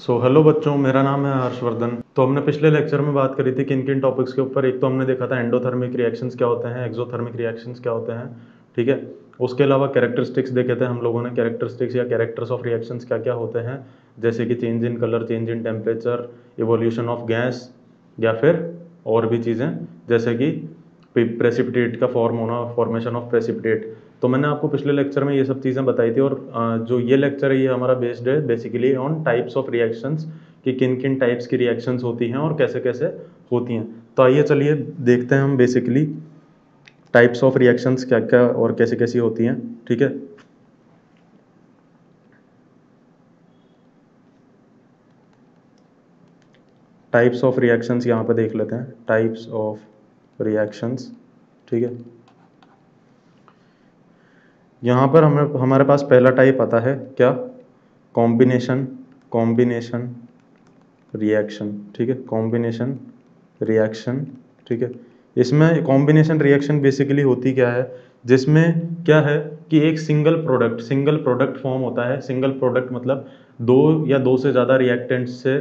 सो so, hello बच्चों मेरा नाम है हर्षवर्धन। तो हमने पिछले लेक्चर में बात करी थी किन किन टॉपिक्स के ऊपर। एक तो हमने देखा था एंडोथर्मिक रिएक्शंस क्या होते हैं एक्सोथर्मिक रिएक्शंस क्या होते हैं ठीक है? उसके अलावा कैरेक्टरिस्टिक्स देखे थे हम लोगों ने। कैरेक्टरिस्टिक्स या कैरेक्टर्स ऑफ़ रिएक्शंस क्या क्या होते हैं जैसे कि change in colour change in temperature evolution of gas या फिर और भी चीज़ें जैसे कि प्रेसिपिटेट का फॉर्म होना फॉर्मेशन ऑफ़ प्रेसिपिटेट तो मैंने आपको पिछले लेक्चर में ये सब चीज़ें बताई थी और जो ये लेक्चर है, ये हमारा बेस्ड है basically on types of reactions कि किन किन टाइप्स की रिएक्शंस होती हैं और कैसे कैसे होती हैं। तो आइए चलिए देखते हैं हम बेसिकली टाइप्स ऑफ़ रिएक्शंस क्या क्या और कैसे कैसी होती हैं, ठीक है? टाइप्स ऑफ़ रिएक्शंस यहाँ पे देख लेते हैं। टाइप्स ऑफ़ रिएक्शंस ठीक है? यहाँ पर हमें, हमारे पास पहला टाइप आता है, क्या? कॉम्बिनेशन कॉम्बिनेशन रिएक्शन ठीक है? कॉम्बिनेशन रिएक्शन ठीक है? इसमें कॉम्बिनेशन रिएक्शन बेसिकली होती क्या है? जिसमें क्या है कि एक single product single product form होता है। सिंगल प्रोडक्ट मतलब दो या दो से ज़्यादा रिएक्टेंट्स से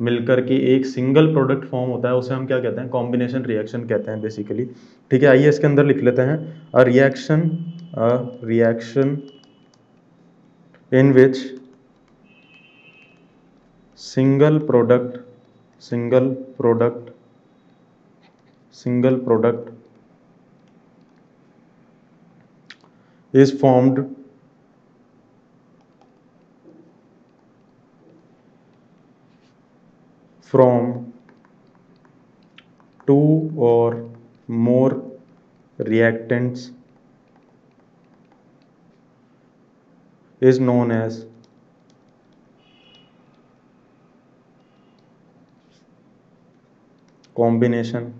मिलकर के एक सिंगल प्रोडक्ट फॉर्म होता है। उसे हम क्या कहते हैं? कॉम्बिनेशन रिएक्शन कहते हैं बेसिकली ठीक है, आइए इसके अंदर लिख लेते हैं। A reaction a reaction in which single product single product single product is formed from two or more reactants is known as combination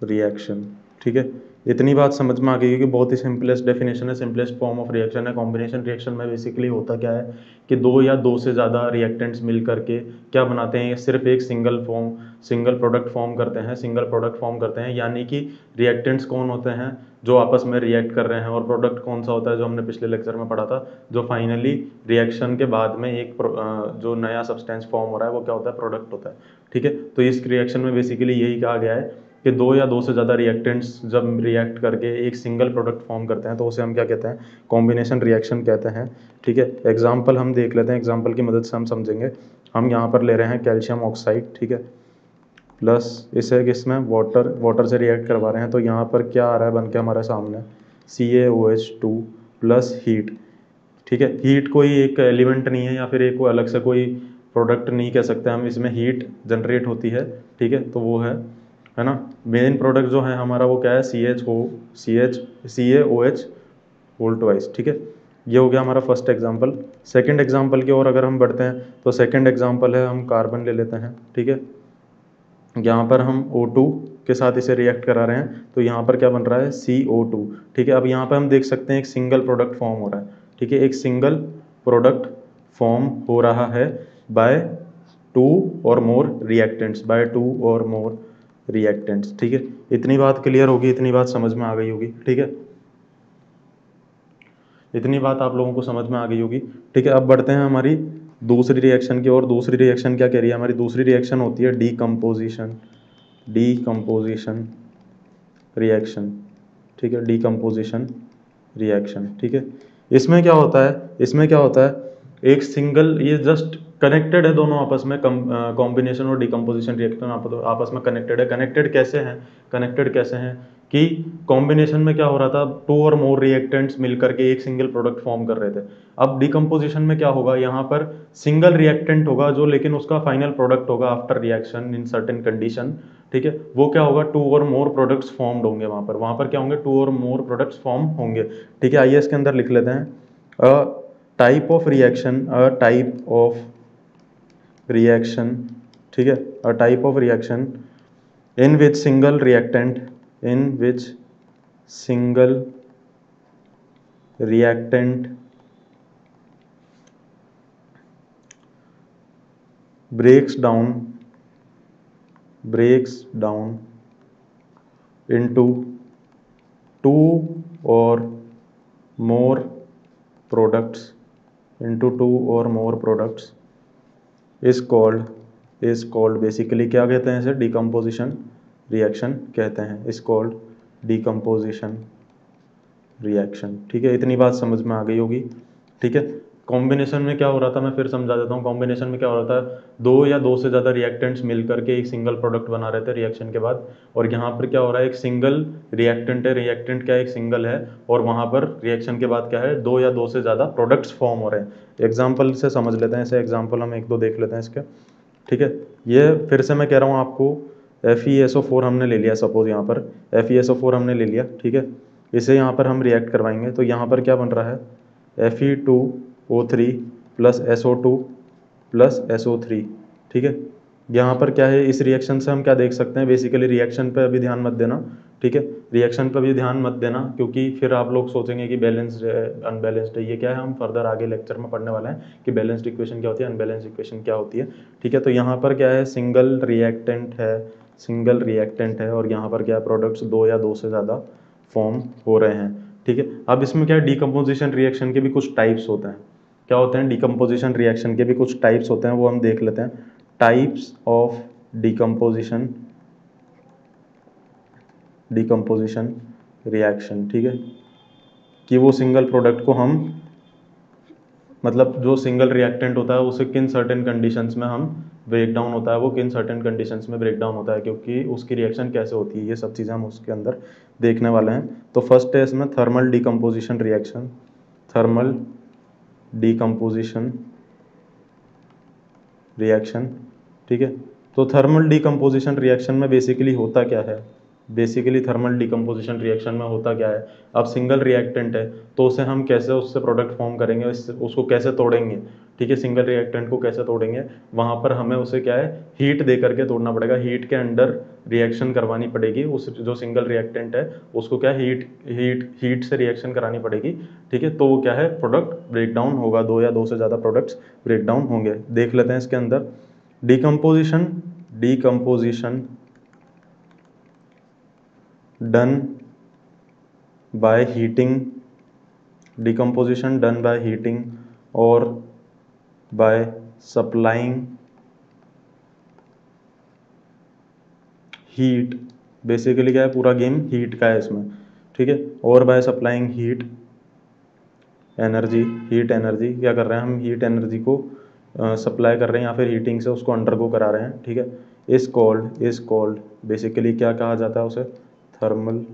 reaction ठीक है? इतनी बात समझ में आ गई कि बहुत ही सिंपलेस्ट डेफिनेशन है सिंपलेस्ट फॉर्म ऑफ़ रिएक्शन है। कॉम्बिनेशन रिएक्शन में बेसिकली होता क्या है कि दो या दो से ज़्यादा रिएक्टेंट्स मिल करके क्या बनाते हैं? सिर्फ़ एक single form single product form करते हैं, सिंगल प्रोडक्ट फॉर्म करते हैं, यानी कि रिएक्टेंट्स कौन होते हैं, जो आपस में रिएक्ट कर रहे हैं, और प्रोडक्ट कौन सा होता है, जो हमने पिछले लेक्चर में पढ़ा था, जो फाइनली रिएक्शन के बाद में एक जो नया सब्सटेंस फॉर्म हो रहा है, वो क्या होता है प्रोडक्ट होता है, ठीक है? तो इस रिएक्शन में बेसिकली यही कहा गया है कि दो या दो से ज़्यादा रिएक्टेंट्स जब रिएक्ट करके एक सिंगल प्रोडक्ट फॉर्म करते हैं तो उसे हम क्या कहते हैं कॉम्बिनेशन रिएक्शन कहते हैं, ठीक है? एग्ज़ाम्पल हम देख लेते हैं एग्ज़ाम्पल की मदद से हम समझेंगे। हम यहाँ पर ले रहे हैं कैल्शियम ऑक्साइड ठीक है? प्लस इसे किसमें वाटर वाटर से रिएक्ट करवा रहे हैं तो यहाँ पर क्या आ रहा है बन के हमारे सामने? C A O H two plus heat ठीक है? हीट कोई एक एलिमेंट नहीं है या फिर एक अलग से कोई प्रोडक्ट नहीं कह सकते हम, इसमें हीट जनरेट होती है, ठीक है? तो वो है है ना? मेन प्रोडक्ट जो है हमारा वो क्या है? C H O C H C A O H volt wise ठीक है? ये हो गया हमारा फ़र्स्ट एग्ज़ाम्पल सेकेंड एग्ज़ाम्पल की ओर अगर हम बढ़ते हैं तो सेकेंड एग्ज़ाम्पल है हम कार्बन ले लेते हैं, ठीक है? यहाँ पर हम O2 के साथ इसे रिएक्ट करा रहे हैं तो यहाँ पर क्या बन रहा है? CO2 ठीक है, अब यहाँ पर हम देख सकते हैं एक सिंगल प्रोडक्ट फॉर्म हो रहा है। ठीक है, एक सिंगल प्रोडक्ट फॉर्म हो रहा है बाय टू और मोर रिएक्टेंट्स बाय टू और मोर रिएक्टेंट्स ठीक है, इतनी बात क्लियर होगी, इतनी बात समझ में आ गई होगी। ठीक है, इतनी बात आप लोगों को समझ में आ गई होगी। ठीक है, अब बढ़ते हैं हमारी दूसरी रिएक्शन की और दूसरी रिएक्शन क्या कह रही है? हमारी दूसरी रिएक्शन होती है डीकम्पोजिशन डीकम्पोजिशन रिएक्शन ठीक है? डीकम्पोजिशन रिएक्शन ठीक है? इसमें क्या होता है? इसमें क्या होता है? एक सिंगल ये जस्ट कनेक्टेड है दोनों आपस में कॉम्बिनेशन और डिकम्पोजिशन रिएक्शन आपस में कनेक्टेड है। कनेक्टेड कैसे हैं? कनेक्टेड कैसे हैं? कि कॉम्बिनेशन में क्या हो रहा था? टू और मोर रिएक्टेंट्स मिलकर के एक सिंगल प्रोडक्ट फॉर्म कर रहे थे। अब डिकम्पोजिशन में क्या होगा? यहाँ पर सिंगल रिएक्टेंट होगा जो, लेकिन उसका फाइनल प्रोडक्ट होगा after reaction in certain condition ठीक है? वो क्या होगा? टू और मोर प्रोडक्ट्स फॉर्म्ड होंगे वहाँ पर। वहाँ पर क्या होंगे? टू और मोर प्रोडक्ट्स फॉर्म होंगे। ठीक है, आइए इसके अंदर लिख लेते हैं। Type of reaction type of reaction ठीक है? अ type of reaction in which single reactant in which single reactant breaks down breaks down into two or more products into two or more products is called is called basically क्या कहते हैं इसे decomposition reaction कहते हैं। Is called decomposition reaction ठीक है, इतनी बात समझ में आ गई होगी। ठीक है कॉम्बिनेशन में क्या हो रहा था? मैं फिर समझा देता हूँ। कॉम्बिनेशन में क्या हो रहा था? दो या दो से ज़्यादा रिएक्टेंट्स मिल करके एक सिंगल प्रोडक्ट बना रहे थे रिएक्शन के बाद। और यहाँ पर क्या हो रहा है? एक सिंगल रिएक्टेंट है। रिएक्टेंट क्या एक सिंगल है। और वहाँ पर रिएक्शन के बाद क्या है? दो या दो से ज़्यादा प्रोडक्ट्स फॉर्म हो रहे हैं। एग्ज़ाम्पल से समझ लेते हैं। ऐसे एग्ज़ाम्पल हम एक दो देख लेते हैं इसके। ठीक है, ये फिर से मैं कह रहा हूँ आपको F E S O four हमने ले लिया सपोज़ यहाँ पर F E S O four हमने ले लिया, ठीक है? इसे यहाँ पर हम रिएक्ट करवाएँगे तो यहाँ पर क्या बन रहा है? F E two O three plus S O two plus S O three ठीक है? यहाँ पर क्या है, इस रिएक्शन से हम क्या देख सकते हैं? बेसिकली रिएक्शन पे अभी ध्यान मत देना, ठीक है? रिएक्शन पर भी ध्यान मत देना, क्योंकि फिर आप लोग सोचेंगे कि बैलेंस्ड है अनबैलेंस्ड है। ये क्या है, हम फर्दर आगे लेक्चर में पढ़ने वाले हैं कि बैलेंस्ड इक्वेशन क्या होती है अनबैलेंस्ड इक्वेशन क्या होती है, ठीक है? तो यहाँ पर क्या है सिंगल रिएक्टेंट है। सिंगल रिएक्टेंट है और यहाँ पर क्या प्रोडक्ट्स दो या दो से ज़्यादा फॉर्म हो रहे हैं, ठीक है? अब इसमें क्या है डिकम्पोजिशन रिएक्शन के भी कुछ टाइप्स होते हैं। क्या होते हैं? डिकम्पोजिशन रिएक्शन के भी कुछ टाइप्स होते हैं, वो हम देख लेते हैं। Types of decomposition decomposition reaction ठीक है? कि वो सिंगल प्रोडक्ट को हम मतलब जो सिंगल रिएक्टेंट होता है, उसे किन सर्टेन कंडीशंस में हम ब्रेक डाउन होता है, वो किन सर्टेन कंडीशंस में ब्रेक डाउन होता है, क्योंकि उसकी रिएक्शन कैसे होती है, ये सब चीज़ें हम उसके अंदर देखने वाले हैं। तो फ़र्स्ट है इसमें thermal decomposition reaction thermal decomposition reaction ठीक है? तो थर्मल डिकम्पोजिशन रिएक्शन में बेसिकली होता क्या है? बेसिकली थर्मल डिकम्पोजिशन रिएक्शन में होता क्या है? अब सिंगल रिएक्टेंट है तो उसे हम कैसे उससे प्रोडक्ट फॉर्म करेंगे उसको कैसे तोड़ेंगे? ठीक है सिंगल रिएक्टेंट को कैसे तोड़ेंगे? वहाँ पर हमें उसे क्या है हीट दे करके तोड़ना पड़ेगा। हीट के अंडर रिएक्शन करवानी पड़ेगी। उस जो सिंगल रिएक्टेंट है, उसको क्या हीट हीट हीट से रिएक्शन करानी पड़ेगी। ठीक है तो वो क्या है प्रोडक्ट ब्रेकडाउन होगा। दो या दो से ज़्यादा प्रोडक्ट्स ब्रेकडाउन होंगे। देख लेते हैं इसके अंदर। Decomposition decomposition done by heating decomposition done by heating और बाय सप्लाइंग हीट बेसिकली क्या है? पूरा गेम हीट का है इसमें ठीक है? और by supplying heat energy heat energy क्या कर रहे हैं हम? हीट एनर्जी को सप्लाई uh, कर रहे हैं या फिर हीटिंग से उसको अंडरगो करा रहे हैं ठीक है? इस कोल्ड इस कॉल्ड बेसिकली क्या कहा जाता है उसे? थर्मल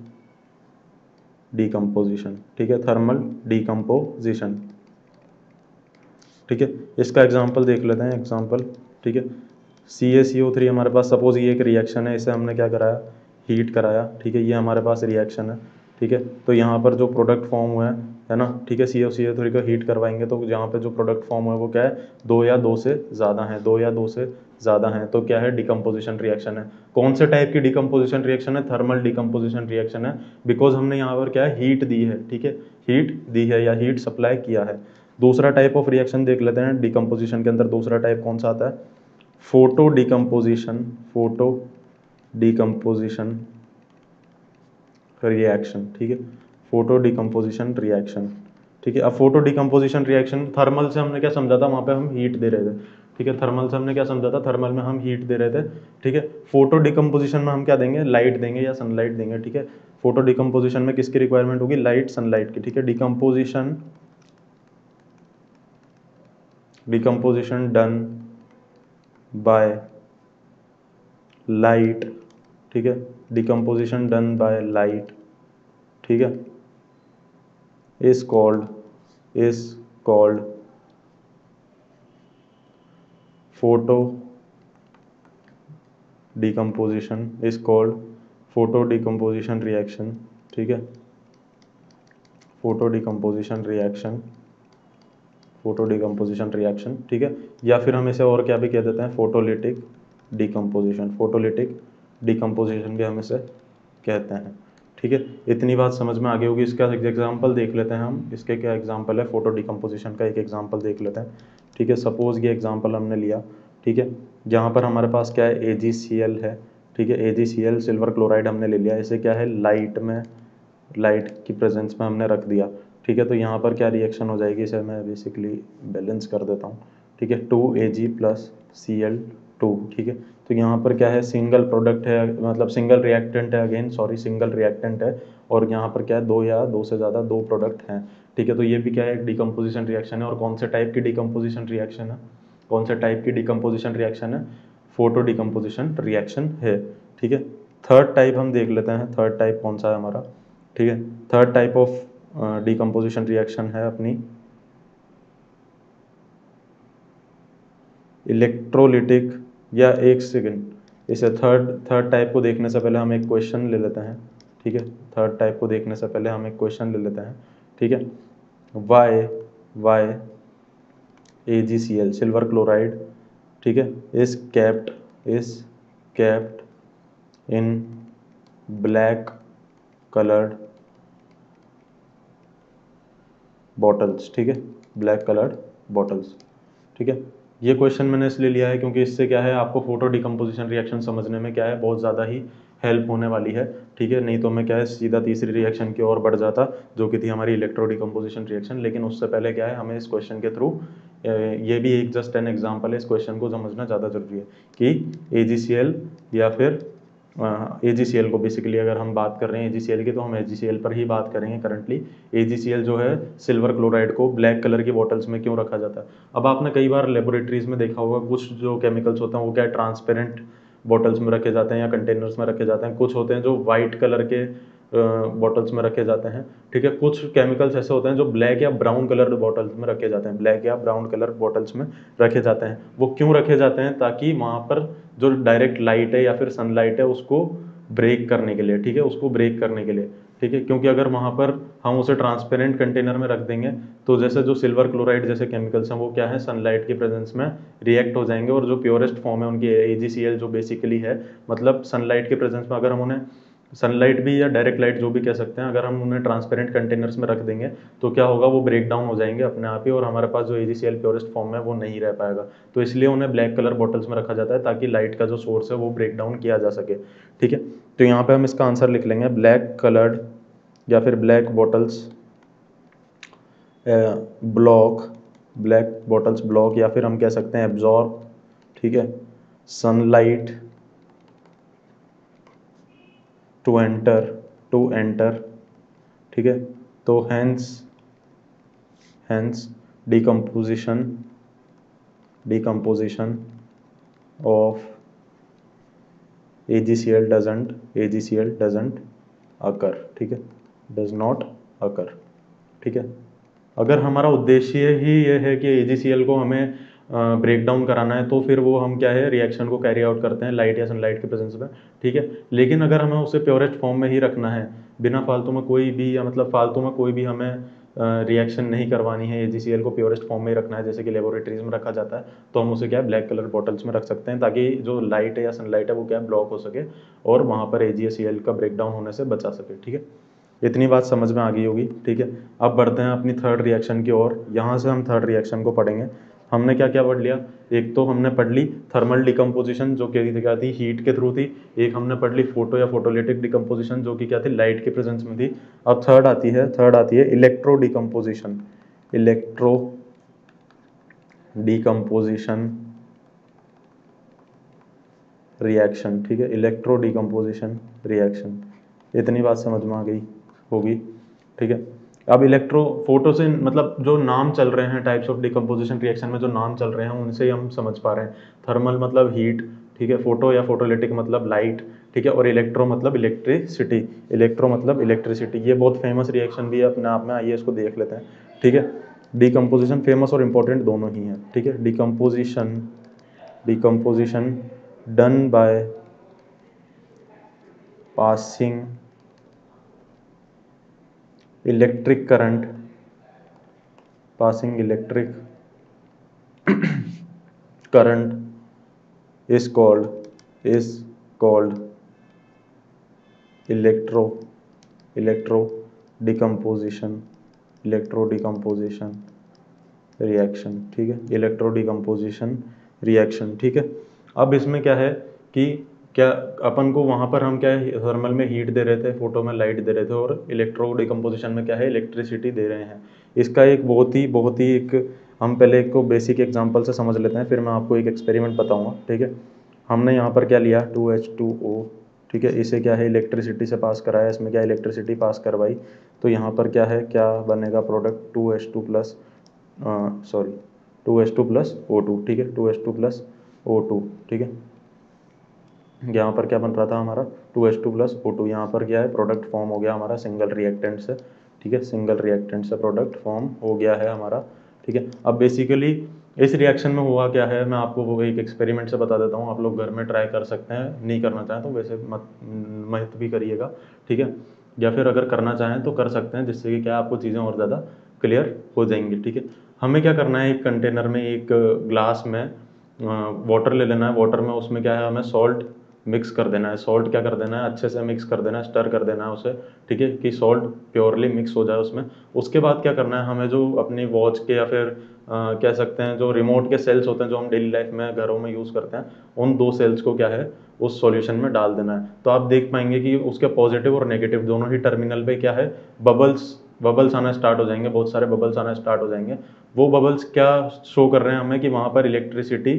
डिकम्पोजिशन ठीक है? थर्मल डिकम्पोजिशन ठीक है? इसका एग्जांपल देख लेते हैं एग्जांपल ठीक है? C A C O three हमारे पास सपोज़ ये एक रिएक्शन है, इसे हमने क्या कराया? हीट कराया, ठीक है? ये हमारे पास रिएक्शन है, ठीक है? तो यहाँ पर जो प्रोडक्ट फॉर्म हुआ है है ना? ठीक है? C O C O three को हीट करवाएँगे तो यहाँ पे जो प्रोडक्ट फॉर्म हुआ है, वो क्या है? दो या दो से ज़्यादा हैं, दो या दो से ज़्यादा हैं तो क्या है? डिकम्पोजिशन रिएक्शन है। कौन से टाइप की डिकम्पोजिशन रिएक्शन है? थर्मल डिकम्पोजिशन रिएक्शन है बिकॉज़ हमने यहाँ पर क्या है? हीट दी है, ठीक है? हीट दी है या हीट सप्लाई किया है। दूसरा टाइप ऑफ़ रिएक्शन देख लेते हैं डिकम्पोजिशन के अंदर दूसरा टाइप कौन सा आता है? Photo decomposition photo decomposition reaction ठीक है? फ़ोटो डिकम्पोजिशन रिएक्शन ठीक है? अब फ़ोटो डिकम्पोजिशन रिएक्शन थर्मल से हमने क्या समझा था? वहाँ पे हम हीट दे रहे थे, ठीक है? थर्मल से हमने क्या समझा था? थर्मल में हम हीट दे रहे थे, ठीक है? फ़ोटो डिकम्पोजिशन में हम क्या देंगे? लाइट देंगे या सनलाइट देंगे, ठीक है? फ़ोटो डिकम्पोजिशन में किसकी रिक्वायरमेंट होगी? लाइट सनलाइट की, ठीक है? Decomposition decomposition done by light ठीक है? डिकम्पोजिशन डन बाय लाइट ठीक है? Is called is called photo decomposition is called photo decomposition reaction ठीक है? Photo decomposition reaction photo decomposition reaction ठीक है? या फिर हम इसे और क्या भी कह देते हैं? फोटोलिटिक डिकम्पोजिशन फोटोलिटिक डिकम्पोजिशन भी हम इसे कहते हैं, ठीक है? इतनी बात समझ में आ गई होगी। इसका एक एग्ज़ाम्पल देख लेते हैं हम। इसके क्या एग्ज़ाम्पल है? फ़ोटो डिकम्पोजिशन का एक एग्ज़ाम्पल देख लेते हैं, ठीक है? सपोज़ ये एग्ज़ाम्पल हमने लिया, ठीक है? जहाँ पर हमारे पास क्या है? एजीसीएल है, ठीक है? एजीसीएल सिल्वर क्लोराइड हमने ले लिया। इसे क्या है? लाइट में लाइट की प्रेजेंस में हमने रख दिया। ठीक है तो यहाँ पर क्या रिएक्शन हो जाएगी? इसे मैं बेसिकली बैलेंस कर देता हूँ। ठीक है two A G plus C L two ठीक है? तो यहाँ पर क्या है? सिंगल प्रोडक्ट है मतलब सिंगल रिएक्टेंट है अगेन सॉरी सिंगल रिएक्टेंट है। और यहाँ पर क्या है? दो या दो से ज़्यादा दो प्रोडक्ट हैं। ठीक है तो ये भी क्या है? डिकम्पोजिशन रिएक्शन है। और कौन से टाइप की डिकम्पोजिशन रिएक्शन है? कौन से टाइप की डिकम्पोजिशन रिएक्शन है? फ़ोटो डिकम्पोजिशन रिएक्शन है। ठीक है थर्ड टाइप हम देख लेते हैं। थर्ड टाइप कौन सा है हमारा? ठीक है third type of decomposition reaction है अपनी। इलेक्ट्रोलिटिक या एक सेकेंड इसे थर्ड थर्ड टाइप को देखने से पहले हम एक क्वेश्चन ले लेते हैं, ठीक है? थर्ड टाइप को देखने से पहले हम एक क्वेश्चन ले लेते हैं, ठीक है? Why why A G C L silver chloride ठीक है? Is kept is kept in black coloured bottles ठीक है? ब्लैक कलर्ड बॉटल्स ठीक है? ये क्वेश्चन मैंने इसलिए लिया है क्योंकि इससे क्या है, आपको फ़ोटो डिकम्पोजिशन रिएक्शन समझने में क्या है, बहुत ज़्यादा ही हेल्प होने वाली है, ठीक है? नहीं तो मैं क्या है, सीधा तीसरी रिएक्शन की ओर बढ़ जाता, जो कि थी हमारी इलेक्ट्रो डिकम्पोजिशन रिएक्शन लेकिन उससे पहले क्या है, हमें इस क्वेश्चन के थ्रू ये भी एक जस्ट एन एग्ज़ाम्पल है, इस क्वेश्चन को समझना ज़्यादा ज़रूरी है कि एजीसीएल या फिर ए जी सी एल को बेसिकली अगर हम बात कर रहे हैं ए जी सी एल की तो हम ए जी सी एल पर ही बात करेंगे currently A G C L जो है सिल्वर क्लोराइड को ब्लैक कलर की बॉटल्स में क्यों रखा जाता है? अब आपने कई बार लेबोरेटरीज में देखा होगा, कुछ जो केमिकल्स होते हैं, वो क्या ट्रांसपेरेंट बॉटल्स में रखे जाते हैं या कंटेनर्स में रखे जाते हैं? कुछ होते हैं जो वाइट कलर के बॉटल्स में रखे जाते हैं। ठीक है, कुछ केमिकल्स ऐसे होते हैं जो ब्लैक या ब्राउन कलर बॉटल्स में रखे जाते हैं। ब्लैक या ब्राउन कलर बॉटल्स में रखे जाते हैं। वो क्यों रखे जाते हैं? ताकि वहाँ पर जो डायरेक्ट लाइट है या फिर सनलाइट है, उसको ब्रेक करने के लिए, ठीक है, उसको ब्रेक करने के लिए। ठीक है, क्योंकि अगर वहाँ पर हम उसे ट्रांसपेरेंट कंटेनर में रख देंगे तो जैसे जो सिल्वर क्लोराइड जैसे केमिकल्स हैं, वो क्या है? सनलाइट के प्रेजेंस में रिएक्ट हो जाएँगे और जो प्योरेस्ट फॉर्म है, उनकी ए जो बेसिकली है मतलब सनलाइट के प्रेजेंस में अगर हम उन्हें सनलाइट भी या डायरेक्ट लाइट जो भी कह सकते हैं, अगर हम उन्हें ट्रांसपेरेंट कंटेनर्स में रख देंगे तो क्या होगा, वो ब्रेक डाउन हो जाएँगे अपने आप ही और हमारे पास जो ए जी प्योरेस्ट फॉर्म है, वो नहीं रह पाएगा। तो इसलिए उन्हें ब्लैक कलर बॉटल्स में रखा जाता है, ताकि लाइट का जो सोर्स है, वो ब्रेक डाउन किया जा सके। ठीक है? तो यहाँ पर हम इसका आंसर लिख लेंगे। ब्लैक कलर्ड या फिर black bottles block black bottles block या फिर हम कह सकते हैं एब्जॉर्ब ठीक है? Sunlight to enter to enter ठीक है? तो hence hence decomposition decomposition of G C L doesn't occur ठीक है? डज नॉट अकर ठीक है? अगर हमारा उद्देश्य ही ये है कि ए जी सी एल को हमें ब्रेक डाउन कराना है तो फिर वो हम क्या है रिएक्शन को कैरी आउट करते हैं लाइट या सनलाइट के प्रेजेंस में, ठीक है? लेकिन अगर हमें उसे प्योरेस्ट फॉर्म में ही रखना है, बिना फालतू में कोई भी या मतलब फालतू में कोई भी हमें रिएक्शन नहीं करवानी है ए जी को प्योरेस्ट फॉर्म में ही रखना है, जैसे कि लेबोरेटरीज में रखा जाता है तो हम उसे क्या है ब्लैक कलर बॉटल्स में रख सकते हैं, ताकि जो लाइट है या सनलाइट है, वो क्या ब्लॉक हो सके और वहाँ पर ए का ब्रेक डाउन होने से बचा सके, ठीक है? इतनी बात समझ में आ गई होगी, ठीक है? अब बढ़ते हैं अपनी थर्ड रिएक्शन की ओर, यहाँ से हम थर्ड रिएक्शन को पढ़ेंगे। हमने क्या क्या पढ़ लिया? एक तो हमने पढ़ ली थर्मल डिकम्पोजिशन जो कि क्या थी? हीट के थ्रू थी। एक हमने पढ़ ली फ़ोटो या फोटोलिटिक डिकम्पोजिशन जो कि क्या थी? लाइट के प्रेजेंस में थी। अब थर्ड आती है थर्ड आती है electro decomposition electro decomposition reaction ठीक है? इलेक्ट्रो डिकम्पोजिशन रिएक्शन इतनी बात समझ में आ गई होगी, ठीक है? अब इलेक्ट्रो फ़ोटो से मतलब जो नाम चल रहे हैं टाइप्स ऑफ़ डिकम्पोजिशन रिएक्शन में जो नाम चल रहे हैं, उनसे ही हम समझ पा रहे हैं। थर्मल मतलब हीट ठीक है? फ़ोटो या फोटोलिटिक मतलब लाइट ठीक है? और इलेक्ट्रो मतलब इलेक्ट्रिसिटी इलेक्ट्रो मतलब इलेक्ट्रिसिटी ये बहुत फ़ेमस रिएक्शन भी है, अपने आप में आइए इसको देख लेते हैं, ठीक है? डिकम्पोजिशन फ़ेमस और इम्पोर्टेंट दोनों ही हैं, ठीक है? Decomposition decomposition done by passing electric current passing electric current is called is called electro electro decomposition electro decomposition reaction ठीक है? इलेक्ट्रो डिकम्पोजिशन रिएक्शन ठीक है? अब इसमें क्या है कि क्या अपन को वहाँ पर हम क्या है थर्मल में हीट दे रहे थे फ़ोटो में लाइट दे रहे थे और इलेक्ट्रो डिकम्पोजिशन में क्या है इलेक्ट्रिसिटी दे रहे हैं। इसका एक बहुत ही बहुत ही एक, हम पहले एक को बेसिक एग्जांपल से समझ लेते हैं, फिर मैं आपको एक एक्सपेरिमेंट बताऊँगा, ठीक है? हमने यहाँ पर क्या लिया टू एच टू ओ ठीक है? इसे क्या है इलेक्ट्रिसिटी से पास कराया, इसमें क्या इलेक्ट्रिसिटी पास करवाई तो यहाँ पर क्या है, क्या बनेगा product two H two plus sorry two H two plus O two ठीक है? Two H two plus O two ठीक है? यहाँ पर क्या बन रहा था हमारा? Two H two plus, O two यहाँ पर क्या है प्रोडक्ट फॉर्म हो गया हमारा सिंगल रिएक्टेंट से ठीक है? सिंगल रिएक्टेंट से प्रोडक्ट फॉर्म हो गया है हमारा, ठीक है? अब बेसिकली इस रिएक्शन में हुआ क्या है? मैं आपको वो एक एक्सपेरिमेंट से बता देता हूँ, आप लोग घर में ट्राई कर सकते हैं, नहीं करना चाहें तो वैसे मत मत भी करिएगा, ठीक है? या फिर अगर करना चाहें तो कर सकते हैं, जिससे कि क्या आपको चीज़ें और ज़्यादा क्लियर हो जाएँगी, ठीक है? हमें क्या करना है, एक कंटेनर में, एक ग्लास में वाटर ले लेना है वाटर में उसमें क्या है, हमें सॉल्ट मिक्स कर देना है। सॉल्ट क्या कर देना है? अच्छे से मिक्स कर देना है स्टर कर देना है उसे ठीक है? कि सॉल्ट प्योरली मिक्स हो जाए उसमें। उसके बाद क्या करना है? हमें जो अपनी वॉच के या फिर आ, कह सकते हैं जो रिमोट के सेल्स होते हैं जो हम डेली लाइफ में घरों में यूज़ करते हैं उन दो सेल्स को क्या है? उस सॉल्यूशन में डाल देना है। तो आप देख पाएँगे कि उसके पॉजिटिव और नेगेटिव दोनों ही टर्मिनल पे क्या है? बबल्स बबल्स आना स्टार्ट हो जाएँगे बहुत सारे बबल्स आना स्टार्ट हो जाएँगे। वो बबल्स क्या शो कर रहे हैं हमें कि वहाँ पर इलेक्ट्रिसिटी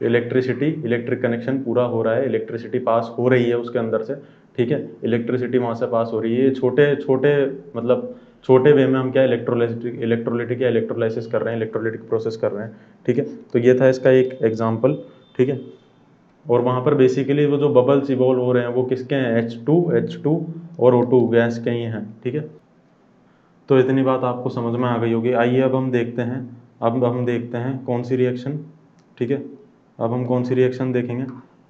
इलेक्ट्रिसिटी, इलेक्ट्रिक कनेक्शन पूरा हो रहा है, इलेक्ट्रिसिटी पास हो रही है उसके अंदर से, ठीक है? इलेक्ट्रिसिटी वहाँ से पास हो रही है। छोटे छोटे मतलब छोटे वे में हम क्या इलेक्ट्रोलाइटिक इलेक्ट्रोलिटिक या इलेक्ट्रोलाइसिस कर रहे हैं, इलेक्ट्रोलिटिक प्रोसेस कर रहे हैं, ठीक है? तो ये था इसका एक एग्ज़ाम्पल ठीक है? और वहाँ पर बेसिकली वो जो बबल्स इवॉल्व हो रहे हैं, वो किसके हैं? एच टू एच टू और ओ टू गैस के ही हैं, ठीक है? तो इतनी बात आपको समझ में आ गई होगी। आइए अब हम देखते हैं, अब हम देखते हैं कौन सी रिएक्शन ठीक है? अब हम कौन सी रिएक्शन देखेंगे?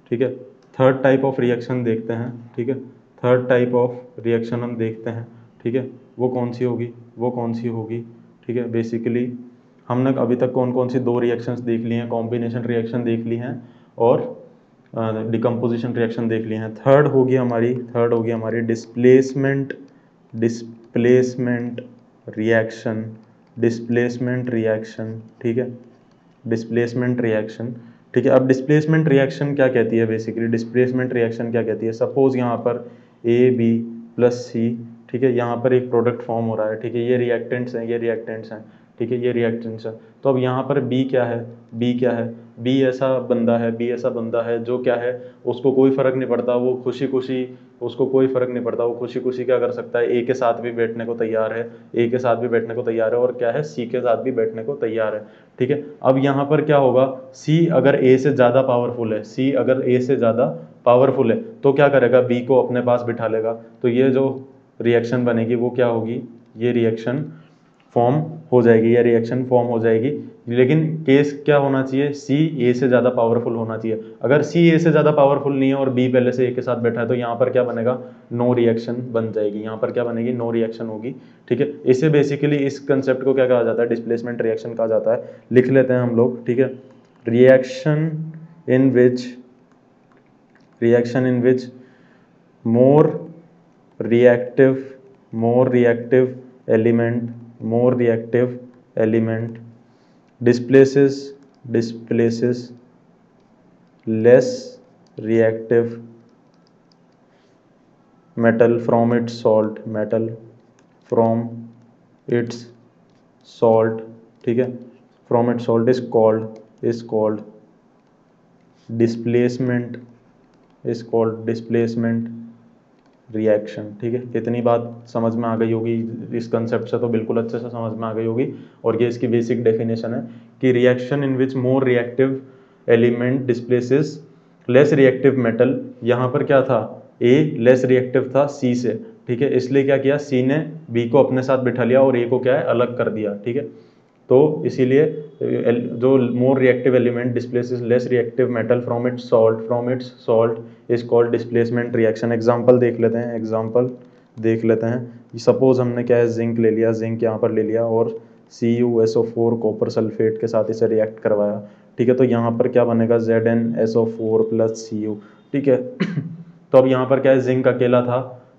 ठीक है? थर्ड टाइप ऑफ़ रिएक्शन देखते हैं, ठीक है? थर्ड टाइप ऑफ़ रिएक्शन हम देखते हैं, ठीक है? वो कौन सी होगी? वो कौन सी होगी? ठीक है? बेसिकली हमने अभी तक कौन कौन सी दो रिएक्शंस देख ली हैं कॉम्बिनेशन रिएक्शन देख ली हैं और डिकम्पोजिशन रिएक्शन देख ली हैं। थर्ड होगी हमारी थर्ड होगी हमारी displacement displacement reaction displacement reaction ठीक है? डिस्प्लेसमेंट रिएक्शन ठीक है, अब डिस्प्लेसमेंट रिएक्शन क्या कहती है बेसिकली डिस्प्लेसमेंट रिएक्शन क्या कहती है? सपोज़ यहाँ पर ए बी प्लस सी ठीक है, यहाँ पर एक प्रोडक्ट फॉर्म हो रहा है, ठीक है, ये रिएक्टेंट्स हैं, ये रिएक्टेंट्स हैं। ठीक है, ये रिएक्टेंट्स हैं। तो अब यहाँ पर बी क्या है? बी क्या है? बी ऐसा बंदा है बी ऐसा बंदा है, जो क्या है, उसको कोई फ़र्क नहीं पड़ता, वो खुशी खुशी उसको कोई फ़र्क नहीं पड़ता, वो खुशी खुशी क्या कर सकता है? ए के साथ भी बैठने को तैयार है ए के साथ भी बैठने को तैयार है, और क्या है? सी के साथ भी बैठने को तैयार है, ठीक है? अब यहाँ पर क्या होगा? सी अगर ए से ज़्यादा पावरफुल है सी अगर ए से ज़्यादा पावरफुल है तो क्या करेगा? बी को अपने पास बिठा लेगा। तो ये जो रिएक्शन बनेगी, वो क्या होगी? ये रिएक्शन फॉर्म हो जाएगी या रिएक्शन फॉर्म हो जाएगी। लेकिन केस क्या होना चाहिए? सी ए से ज़्यादा पावरफुल होना चाहिए। अगर सी ए से ज़्यादा पावरफुल नहीं है और बी पहले से ए के साथ बैठा है तो यहाँ पर क्या बनेगा? नो रिएक्शन बन जाएगी। यहाँ पर क्या बनेगी? नो रिएक्शन होगी। ठीक है? इसे बेसिकली इस कंसेप्ट को क्या कहा जाता है? डिस्प्लेसमेंट रिएक्शन कहा जाता है। लिख लेते हैं हम लोग। ठीक है? Reaction in which reaction in which more reactive more reactive element more reactive element displaces displaces less reactive metal from its salt metal from its salt ठीक है from its salt is called is called displacement is called displacement Reaction ठीक है? इतनी बात समझ में आ गई होगी, इस कंसेप्ट से तो बिल्कुल अच्छे से समझ में आ गई होगी और ये इसकी बेसिक डेफिनेशन है कि reaction in which more reactive element displaces less reactive metal यहाँ पर क्या था? ए लेस रिएक्टिव था सी से, ठीक है? इसलिए क्या किया? सी ने बी को अपने साथ बिठा लिया और ए को क्या है? अलग कर दिया, ठीक है? तो इसीलिए जो more reactive element displaces less reactive metal from its salt from its salt is called displacement reaction example देख लेते हैं एग्जांपल देख लेते हैं। सपोज़ हमने क्या है जिंक ले लिया जिंक यहाँ पर ले लिया और C U S O four copper sulphate के साथ इसे रिएक्ट करवाया। ठीक है तो यहाँ पर क्या बनेगा Z N S O four plus C U ठीक है तो अब यहाँ पर क्या है जिंक अकेला था,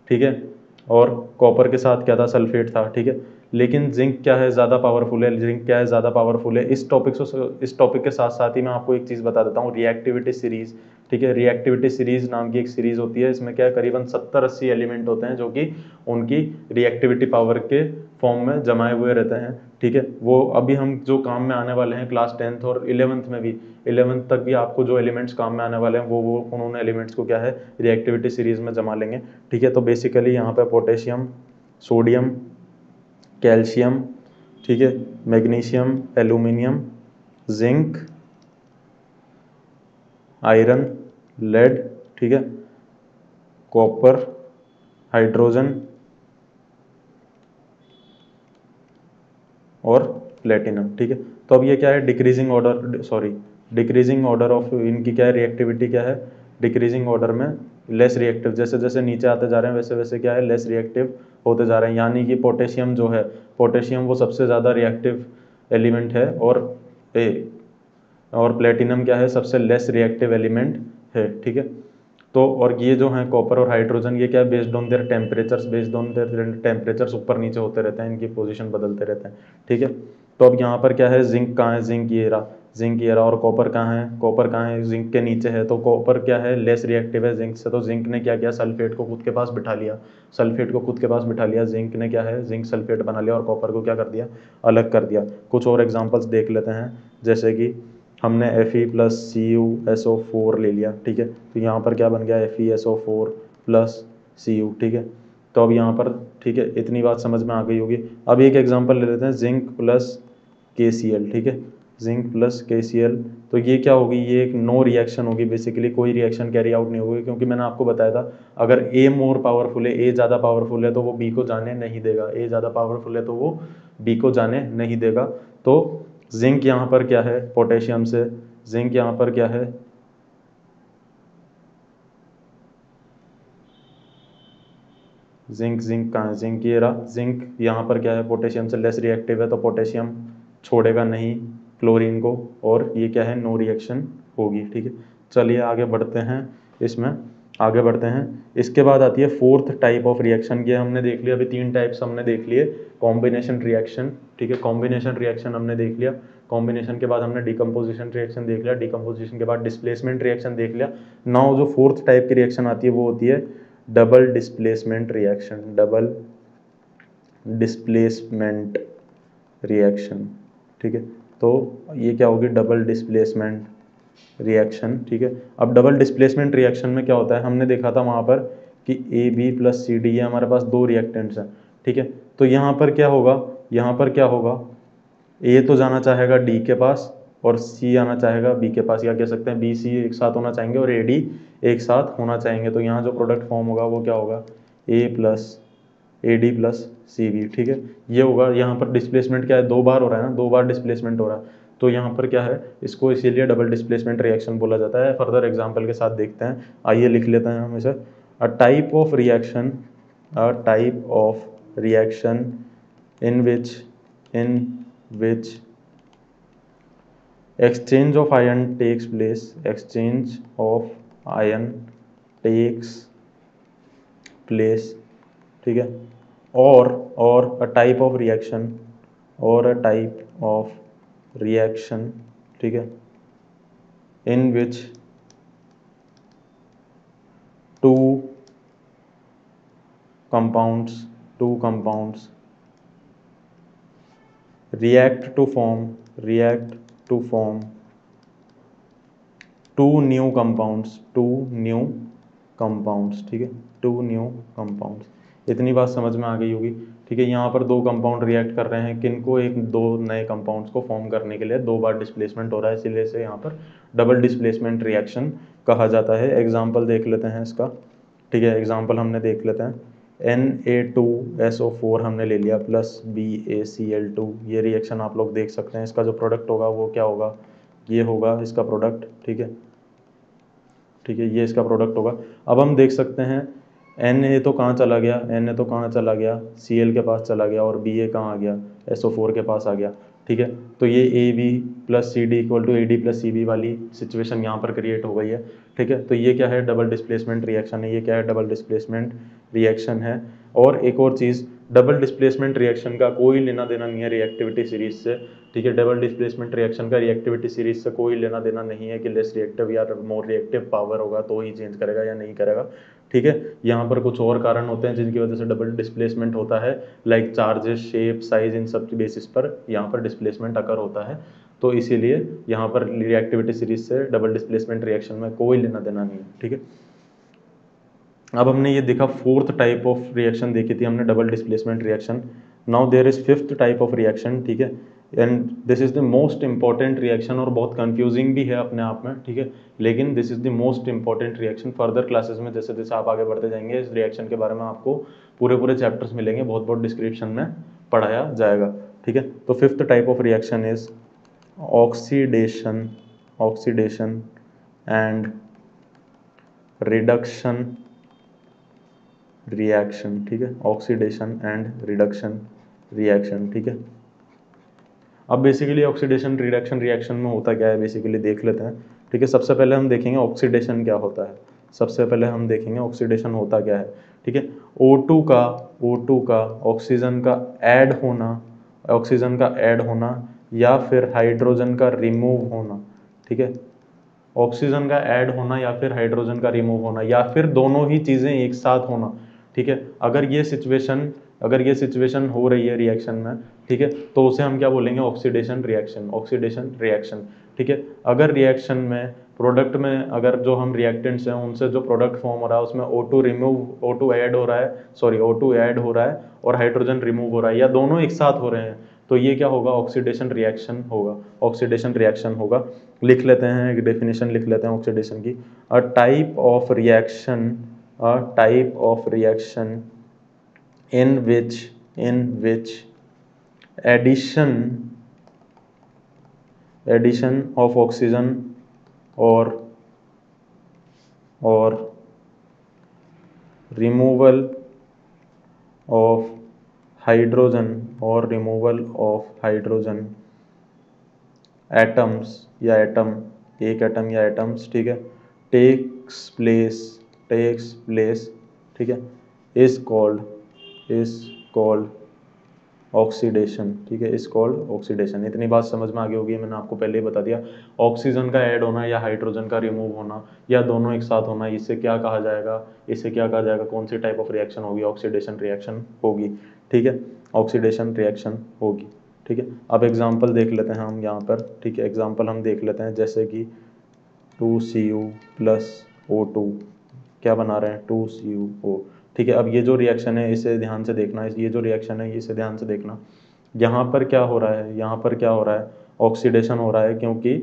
ठीक है, और कॉपर के साथ क्या था सल्फेट था, ठीक है। लेकिन जिंक क्या है, ज़्यादा पावरफुल है, जिंक क्या है, ज़्यादा पावरफुल है, इस टॉपिक से, इस टॉपिक के साथ साथ ही मैं आपको एक चीज़ बता देता हूँ रिएक्टिविटी सीरीज़ ठीक है? रिएक्टिविटी सीरीज़ नाम की एक सीरीज़ होती है, इसमें क्या है, करीबन 70 अस्सी एलिमेंट होते हैं, जो कि उनकी रिएक्टिविटी पावर के फॉर्म में जमाए हुए रहते हैं, ठीक है? वो अभी हम जो काम में आने वाले हैं क्लास टेंथ और इलेवंथ में भी इलेवंथ तक भी आपको जो एलिमेंट्स काम में आने वाले हैं, वो वो, उन्होंने एलिमेंट्स को क्या है रिएक्टिविटी सीरीज़ में जमा लेंगे, ठीक है? तो बेसिकली यहाँ पे पोटेशियम सोडियम कैल्शियम, ठीक है? Magnesium, aluminium, zinc, iron, lead, ठीक है? कॉपर, हाइड्रोजन और प्लेटिनम, ठीक है? तो अब ये क्या है? Decreasing order, sorry, decreasing order of इनकी क्या है? रिएक्टिविटी क्या है? डिक्रीजिंग ऑर्डर में लेस रिएक्टिव जैसे जैसे नीचे आते जा रहे हैं, वैसे वैसे क्या है लेस रिएक्टिव होते जा रहे हैं। यानी कि पोटेशियम जो है, पोटेशियम वो सबसे ज़्यादा रिएक्टिव एलिमेंट है और ए, और प्लेटिनम क्या है, सबसे लेस रिएक्टिव एलिमेंट है, ठीक है? तो और ये जो हैं कॉपर और हाइड्रोजन ये क्या है based on their temperatures based on their temperatures ऊपर नीचे होते रहते हैं, इनकी पोजीशन बदलते रहते हैं, ठीक है? तो अब यहाँ पर क्या है जिंक कहाँ है जिंक ये रहा। जिंक ये रहा और कॉपर कहाँ है? कॉपर कहाँ है? जिंक के नीचे है। तो कॉपर क्या है? लेस रिएक्टिव है जिंक से। तो जिंक ने क्या किया? सल्फेट को खुद के पास बिठा लिया। सल्फेट को खुद के पास बिठा लिया। जिंक ने क्या है? जिंक सल्फेट बना लिया और कॉपर को क्या कर दिया? अलग कर दिया। कुछ और एग्जाम्पल्स देख लेते हैं। जैसे कि हमने F E plus C U S O four ले लिया। ठीक है? तो यहाँ पर क्या बन गया? F E S O four plus C U ठीक है? तो अब यहाँ पर, ठीक है? इतनी बात समझ में आ गई होगी। अब एक एग्ज़ाम्पल ले लेते हैं। Zinc plus K C L ठीक है? जिंक प्लस के तो ये क्या होगी? ये एक नो रिएक्शन होगी बेसिकली कोई रिएक्शन कैरी आउट नहीं होगी, क्योंकि मैंने आपको बताया था, अगर ए मोर पावरफुल है ए ज़्यादा पावरफुल है तो वो बी को जाने नहीं देगा। ए ज़्यादा पावरफुल है तो वो बी को जाने नहीं देगा। तो जिंक यहाँ पर क्या है? पोटेशियम से। जिंक यहाँ पर क्या है? जिंक जिंक कहाँ जिंक ये रहा। जिंक यहाँ पर क्या है? पोटेशियम से लेस रिएक्टिव है तो पोटेशियम छोड़ेगा नहीं। क्लोरीन को, और ये क्या है? नो रिएक्शन होगी, ठीक है? चलिए आगे बढ़ते हैं इसमें, आगे बढ़ते हैं। इसके बाद आती है फोर्थ टाइप ऑफ़ रिएक्शन ये हमने देख लिया, अभी तीन टाइप्स हमने देख लिए। कॉम्बिनेशन रिएक्शन ठीक है? कॉम्बिनेशन रिएक्शन हमने देख लिया। कॉम्बिनेशन के बाद हमने डिकम्पोजिशन रिएक्शन देख लिया। डिकम्पोजिशन के बाद डिस्प्लेसमेंट रिएक्शन देख लिया। नाउ जो फोर्थ टाइप की रिएक्शन आती है, वो होती है double displacement reaction double displacement reaction ठीक है? तो ये क्या होगी? डबल डिस्प्लेसमेंट रिएक्शन ठीक है? अब डबल डिस्प्लेसमेंट रिएक्शन में क्या होता है? हमने देखा था वहाँ पर कि A B plus C D ये हमारे पास दो रिएक्टेंट्स हैं, ठीक है? तो यहाँ पर क्या होगा? यहाँ पर क्या होगा? ए तो जाना चाहेगा डी के पास और सी आना चाहेगा बी के पास। या कह सकते हैं बी सी एक साथ होना चाहेंगे और ए डी एक साथ होना चाहेंगे। तो यहाँ जो प्रोडक्ट फॉर्म होगा वो क्या होगा? A plus A D plus C B ठीक है? ये होगा, यहाँ पर डिस्प्लेसमेंट क्या है? दो बार हो रहा है ना? दो बार डिस्प्लेसमेंट हो रहा है। तो यहाँ पर क्या है? इसको इसीलिए डबल डिस्प्लेसमेंट रिएक्शन बोला जाता है। फर्दर एग्ज़ाम्पल के साथ देखते हैं। आइए लिख लेते हैं हम इसे। अ type of reaction uh type of reaction in which in which exchange of ion takes place, exchange of ion takes place, ठीक है? और और a type of reaction or a type of reaction ठीक है in which two compounds two compounds react to form react to form two new compounds two new compounds ठीक है two new compounds इतनी बात समझ में आ गई होगी। ठीक है, यहाँ पर दो कंपाउंड रिएक्ट कर रहे हैं। किन को एक, दो नए कंपाउंड्स को फॉर्म करने के लिए दो बार डिस्प्लेसमेंट हो रहा है, इसीलिए से यहाँ पर डबल डिस्प्लेसमेंट रिएक्शन कहा जाता है। एग्ज़ाम्पल देख लेते हैं इसका। ठीक है एग्ज़ाम्पल हमने देख लेते हैं। N A two S O four हमने ले लिया plus B A C L two ये रिएक्शन आप लोग देख सकते हैं। इसका जो प्रोडक्ट होगा, वो क्या होगा? ये होगा इसका प्रोडक्ट ठीक है ठीक है, ये इसका प्रोडक्ट होगा। अब हम देख सकते हैं एन ए तो कहाँ चला गया? एन ए तो कहाँ चला गया? सी एल के पास चला गया और बी ए कहाँ आ गया? एस ओ फोर के पास आ गया। ठीक है? तो ये A B plus C D equal to A D plus C B वाली सिचुएशन यहाँ पर क्रिएट हो गई है। ठीक है? तो ये क्या है? डबल डिस्प्लेसमेंट रिएक्शन है। ये क्या है? डबल डिस्प्लेसमेंट रिएक्शन है। और एक और चीज़ डबल डिस्प्लेसमेंट रिएक्शन का कोई लेना देना नहीं है रिएक्टिविटी सीरीज़ से, ठीक है? डबल डिस्प्लेसमेंट रिएक्शन का रिएक्टिविटी सीरीज़ से कोई लेना देना नहीं है कि लेस रिएक्टिव या मोर रिएक्टिव पावर होगा तो ही चेंज करेगा या नहीं करेगा, ठीक है? यहाँ पर कुछ और कारण होते हैं जिनकी वजह से डबल डिस्प्लेसमेंट होता है लाइक चार्जेस शेप साइज़ इन सब बेसिस पर यहाँ पर डिस्प्लेसमेंट अकर होता है। तो इसीलिए यहाँ पर रिएक्टिविटी सीरीज़ से डबल डिस्प्लेसमेंट रिएक्शन में कोई लेना देना नहीं है, ठीक है? अब हमने ये देखा फोर्थ टाइप ऑफ़ रिएक्शन देखी थी, हमने double displacement reaction now there is fifth type of reaction ठीक है? And this is the most important reaction और बहुत कंफ्यूजिंग भी है अपने आप में, ठीक है? लेकिन this is the most important reaction further classes में, जैसे जैसे आप आगे बढ़ते जाएँगे, इस रिएक्शन के बारे में आपको पूरे पूरे चैप्टर्स मिलेंगे बहुत बहुत डिस्क्रिप्शन में पढ़ाया जाएगा, ठीक है? तो fifth type of reaction is oxidation oxidation and reduction reaction ठीक है? ऑक्सीडेशन एंड रिडक्शन रिएक्शन ठीक है? अब बेसिकली ऑक्सीडेशन रिडक्शन रिएक्शन में होता क्या है? बेसिकली देख लेते हैं, ठीक है? सबसे पहले हम देखेंगे ऑक्सीडेशन क्या होता है। सबसे पहले हम देखेंगे ऑक्सीडेशन होता क्या है, ठीक है? O2 का O2 का ऑक्सीजन का ऐड होना ऑक्सीजन का ऐड होना, या फिर हाइड्रोजन का रिमूव होना, ठीक है? ऑक्सीजन का ऐड होना या फिर हाइड्रोजन का रिमूव होना, या फिर दोनों ही चीज़ें एक साथ होना। ठीक है? अगर ये सिचुएशन अगर ये सिचुएशन हो रही है रिएक्शन में, ठीक है? तो उसे हम क्या बोलेंगे? ऑक्सीडेशन रिएक्शन ऑक्सीडेशन रिएक्शन ठीक है? अगर रिएक्शन में प्रोडक्ट में अगर जो हम रिएक्टेंट्स हैं, उनसे जो प्रोडक्ट फॉर्म हो रहा है, उसमें O2 रिमूव O2 ऐड हो रहा है सॉरी O2 ऐड हो रहा है और हाइड्रोजन रिमूव हो रहा है, या दोनों एक साथ हो रहे हैं तो ये क्या होगा? ऑक्सीडेशन रिएक्शन होगा। ऑक्सीडेशन रिएक्शन होगा। लिख लेते हैं, एक डेफिनेशन लिख लेते हैं ऑक्सीडेशन की। अ type of reaction uh type of reaction in which in which addition addition of oxygen or or removal of hydrogen or removal of hydrogen atoms या एटम एक एटम या एटम्स ठीक है टेक्स प्लेस टेक्स प्लेस ठीक है? Is called is called oxidation ठीक है? Is called oxidation इतनी बात समझ में आ गई होगी, मैंने आपको पहले ही बता दिया। ऑक्सीजन का ऐड होना या हाइड्रोजन का रिमूव होना, या दोनों एक साथ होना इससे क्या कहा जाएगा? इससे क्या कहा जाएगा? कौन सी टाइप ऑफ़ रिएक्शन होगी? ऑक्सीडेशन रिएक्शन होगी, ठीक है? ऑक्सीडेशन रिएक्शन होगी, ठीक है? अब एग्ज़ाम्पल देख लेते हैं हम यहाँ पर, ठीक है? एग्ज़ाम्पल हम देख लेते हैं, जैसे कि two C U plus O two क्या बना रहे हैं? Two C U O. ठीक है, अब ये जो रिएक्शन है, इसे ध्यान से देखना ये जो रिएक्शन है इसे ध्यान से देखना। यहाँ पर क्या हो रहा है? यहाँ पर क्या हो रहा है? ऑक्सीडेशन हो रहा है, क्योंकि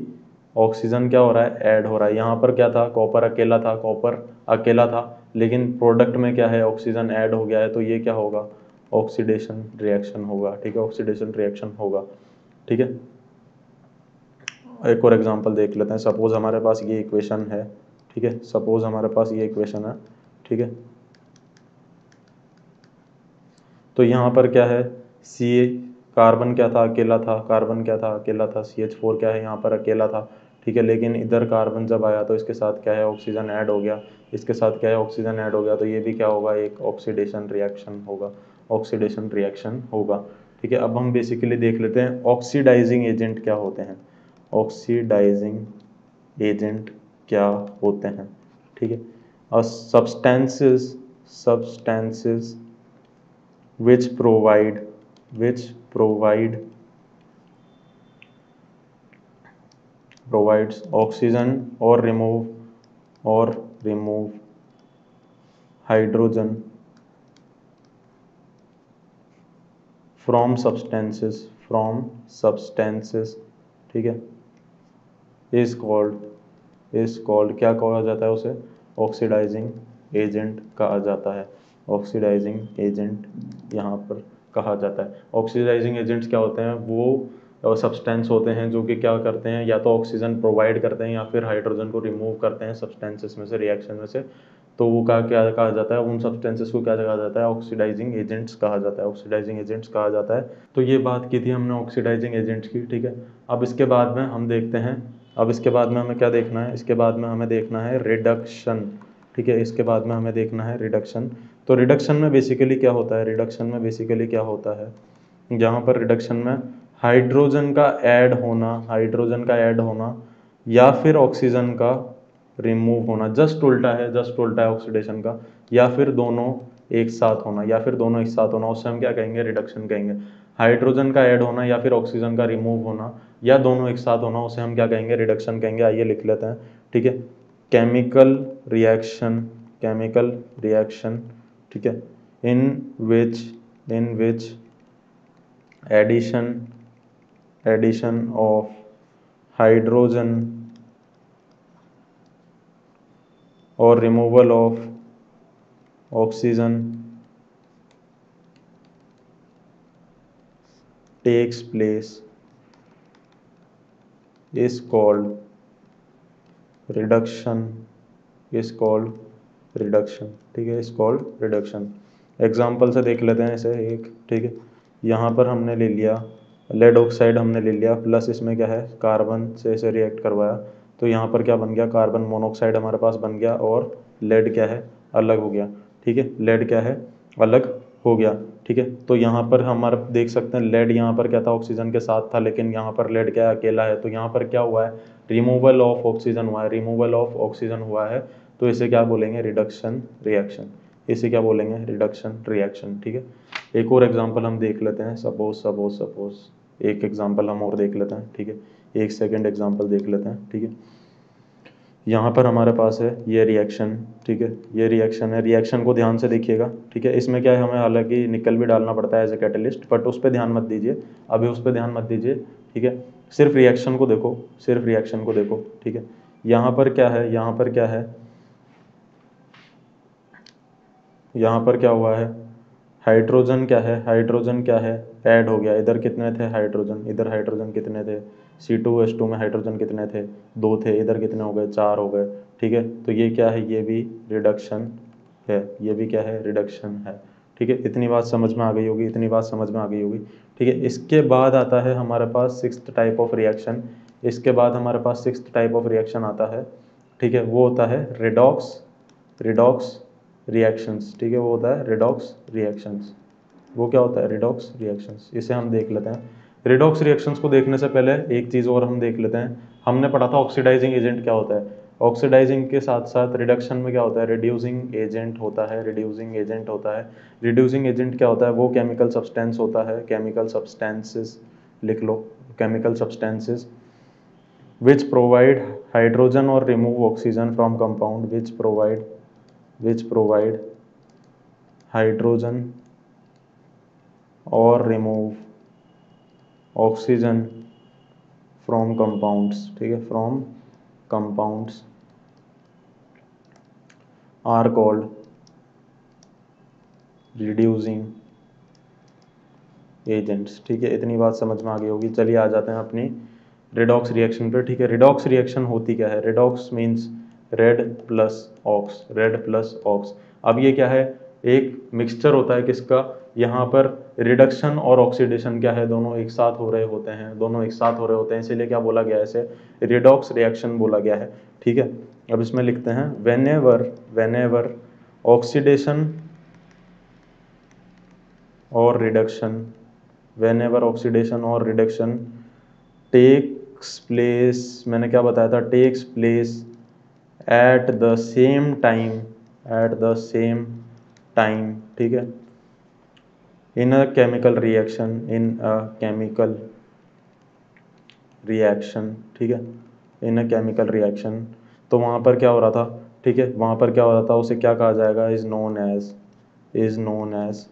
ऑक्सीजन क्या हो रहा है? ऐड हो रहा है। यहाँ पर क्या था? कॉपर अकेला था कॉपर अकेला था, लेकिन प्रोडक्ट में क्या है? ऑक्सीजन ऐड हो गया है तो ये क्या होगा? ऑक्सीडेशन रिएक्शन होगा। ठीक है ऑक्सीडेशन रिएक्शन होगा। ठीक है? एक और एग्जांपल देख लेते हैं। सपोज़ हमारे पास ये इक्वेशन है। ठीक है? सपोज़ हमारे पास ये इक्वेशन है, ठीक है? तो यहाँ पर क्या है? सी ए कार्बन क्या था? अकेला था। कार्बन क्या था? अकेला था। सी एच फोर क्या है? यहाँ पर अकेला था। ठीक है? लेकिन इधर कार्बन जब आया तो इसके साथ क्या है? ऑक्सीजन ऐड हो गया। इसके साथ क्या है? ऑक्सीजन ऐड हो गया। तो ये भी क्या होगा? एक ऑक्सीडेशन रिएक्शन होगा। ऑक्सीडेशन रिएक्शन होगा। ठीक है? अब हम बेसिकली देख लेते हैं ऑक्सीडाइजिंग एजेंट क्या होते हैं। ऑक्सीडाइजिंग एजेंट क्या होते हैं, ठीक है? और substances substances which provide which provide provides oxygen और रिमूव और remove hydrogen from substances from substances ठीक है? इज़ कॉल्ड is called, क्या कहा जाता है उसे? ऑक्सीडाइजिंग एजेंट कहा जाता है। ऑक्सीडाइजिंग एजेंट यहाँ पर कहा जाता है। ऑक्सीडाइजिंग एजेंट्स क्या होते हैं? वो सब्सटेंस होते हैं जो कि क्या करते हैं? या तो ऑक्सीजन प्रोवाइड करते हैं या फिर हाइड्रोजन को रिमूव करते हैं सब्सटेंसेस में से रिएक्शन में से। तो वो का क्या कहा जाता है? उन सब्सटेंसेस को क्या कहा जाता है? ऑक्सीडाइजिंग एजेंट्स कहा जाता है। ऑक्सीडाइजिंग एजेंट्स कहा जाता है। तो ये बात की थी हमने ऑक्सीडाइजिंग एजेंट्स की, ठीक है? अब इसके बाद में हम देखते हैं अब इसके बाद में हमें क्या देखना है? इसके बाद में हमें देखना है रिडक्शन ठीक है? इसके बाद में हमें देखना है रिडक्शन तो रिडक्शन में बेसिकली क्या होता है? रिडक्शन में बेसिकली क्या होता है? जहाँ पर रिडक्शन में हाइड्रोजन का ऐड होना हाइड्रोजन का ऐड होना, या फिर ऑक्सीजन का रिमूव होना जस्ट उल्टा है जस्ट उल्टा है ऑक्सीडेशन का, या फिर दोनों एक साथ होना, या फिर दोनों एक साथ होना उससे हम क्या कहेंगे? रिडक्शन कहेंगे. हाइड्रोजन का ऐड होना या फिर ऑक्सीजन का रिमूव होना, या दोनों एक साथ होना, उसे हम क्या कहेंगे? रिडक्शन कहेंगे। आइए लिख लेते हैं। ठीक है? केमिकल रिएक्शन केमिकल रिएक्शन, ठीक है? In which in which addition addition of hydrogen और removal of oxygen takes place is called reduction, is called reduction, ठीक है, is called reduction. एग्ज़ाम्पल से देख लेते हैं इसे एक, ठीक है. यहाँ पर हमने ले लिया लेड ऑक्साइड हमने ले लिया प्लस इसमें क्या है? कार्बन से इसे रिएक्ट करवाया. तो यहाँ पर क्या बन गया? कार्बन मोनोक्साइड हमारे पास बन गया और लेड क्या है? अलग हो गया. ठीक है लेड क्या है? अलग हो गया. ठीक है? तो यहाँ पर हमारा देख सकते हैं लेड यहाँ पर क्या था? ऑक्सीजन के साथ था, लेकिन यहाँ पर लेड क्या अकेला है। तो यहाँ पर क्या हुआ है? रिमूवल ऑफ़ ऑक्सीजन हुआ है। रिमूवल ऑफ़ ऑक्सीजन हुआ है। तो इसे क्या बोलेंगे? रिडक्शन रिएक्शन इसे क्या बोलेंगे? रिडक्शन रिएक्शन ठीक है? एक और एग्ज़ाम्पल हम देख लेते हैं। सपोज़ सपोज़ सपोज़ एक एग्ज़ाम्पल हम और देख लेते हैं। ठीक है? एक सेकेंड एग्ज़ाम्पल देख लेते हैं। ठीक है? यहाँ पर हमारे पास है, ये रिएक्शन ठीक है? ये रिएक्शन है। रिएक्शन को ध्यान से देखिएगा, ठीक है? इसमें क्या है, हमें हालाँकि निकल भी डालना पड़ता है एज ए कैटलिस्ट बट उस पर ध्यान मत दीजिए। अभी उस पर ध्यान मत दीजिए, ठीक है? सिर्फ़ रिएक्शन को देखो, सिर्फ़ रिएक्शन को देखो, ठीक है? यहाँ पर क्या है, यहाँ पर क्या है? यहाँ पर क्या हुआ है? हाइड्रोजन क्या है? हाइड्रोजन क्या है? ऐड हो गया। इधर कितने थे? हाइड्रोजन इधर हाइड्रोजन कितने थे? सी टू एस टू में हाइड्रोजन कितने थे? दो थे, इधर कितने हो गए? चार हो गए। ठीक है? तो ये क्या है? ये भी रिडक्शन है। ये भी क्या है? रिडक्शन है। ठीक है? इतनी बात समझ में आ गई होगी, इतनी बात समझ में आ गई होगी। ठीक है? इसके बाद आता है हमारे पास सिक्स टाइप ऑफ़ रिएक्शन इसके बाद हमारे पास सिक्स टाइप ऑफ़ रिएक्शन आता है। ठीक है? वो होता है रिडॉक्स रिडॉक्स रिएक्शंस ठीक है? वो होता है रिडॉक्स रिएक्शंस वो क्या होता है? रिडॉक्स रिएक्शंस इसे हम देख लेते हैं। रिडॉक्स रिएक्शंस को देखने से पहले एक चीज़ और हम देख लेते हैं। हमने पढ़ा था ऑक्सीडाइजिंग एजेंट क्या होता है। ऑक्सीडाइजिंग के साथ साथ रिडक्शन में क्या होता है? रिड्यूसिंग एजेंट होता है रिड्यूसिंग एजेंट होता है। रिड्यूसिंग एजेंट क्या होता है? वो केमिकल सब्सटेंस होता है। केमिकल सब्सटेंसेस लिख लो। Chemical substances which provide hydrogen और remove oxygen from compound which provide which provide hydrogen और रिमूव ऑक्सीजन फ्रॉम कंपाउंड्स, ठीक है, from compounds. Are called reducing agents, ठीक है, इतनी बात समझ में आ गई होगी। चलिए आ जाते हैं अपनी रेडॉक्स रिएक्शन पे, ठीक है, रेडॉक्स रिएक्शन होती क्या है? Redox means red plus ox, red plus ox. अब ये क्या है? एक मिक्सचर होता है किसका? यहाँ पर रिडक्शन और ऑक्सीडेशन क्या है? दोनों एक साथ हो रहे होते हैं, दोनों एक साथ हो रहे होते हैं, इसीलिए क्या बोला गया है इसे? रिडॉक्स रिएक्शन बोला गया है, ठीक है? अब इसमें लिखते हैं whenever whenever oxidation और रिडक्शन वेन एवर ऑक्सीडेशन और रिडक्शन टेक्स प्लेस मैंने क्या बताया था? Takes place at the same time at the same time ठीक है? In a chemical reaction, in a chemical reaction, ठीक है? In a chemical reaction तो वहाँ पर क्या हो रहा था? ठीक है, वहाँ पर क्या हो रहा था? उसे क्या कहा जाएगा? Is known as is known as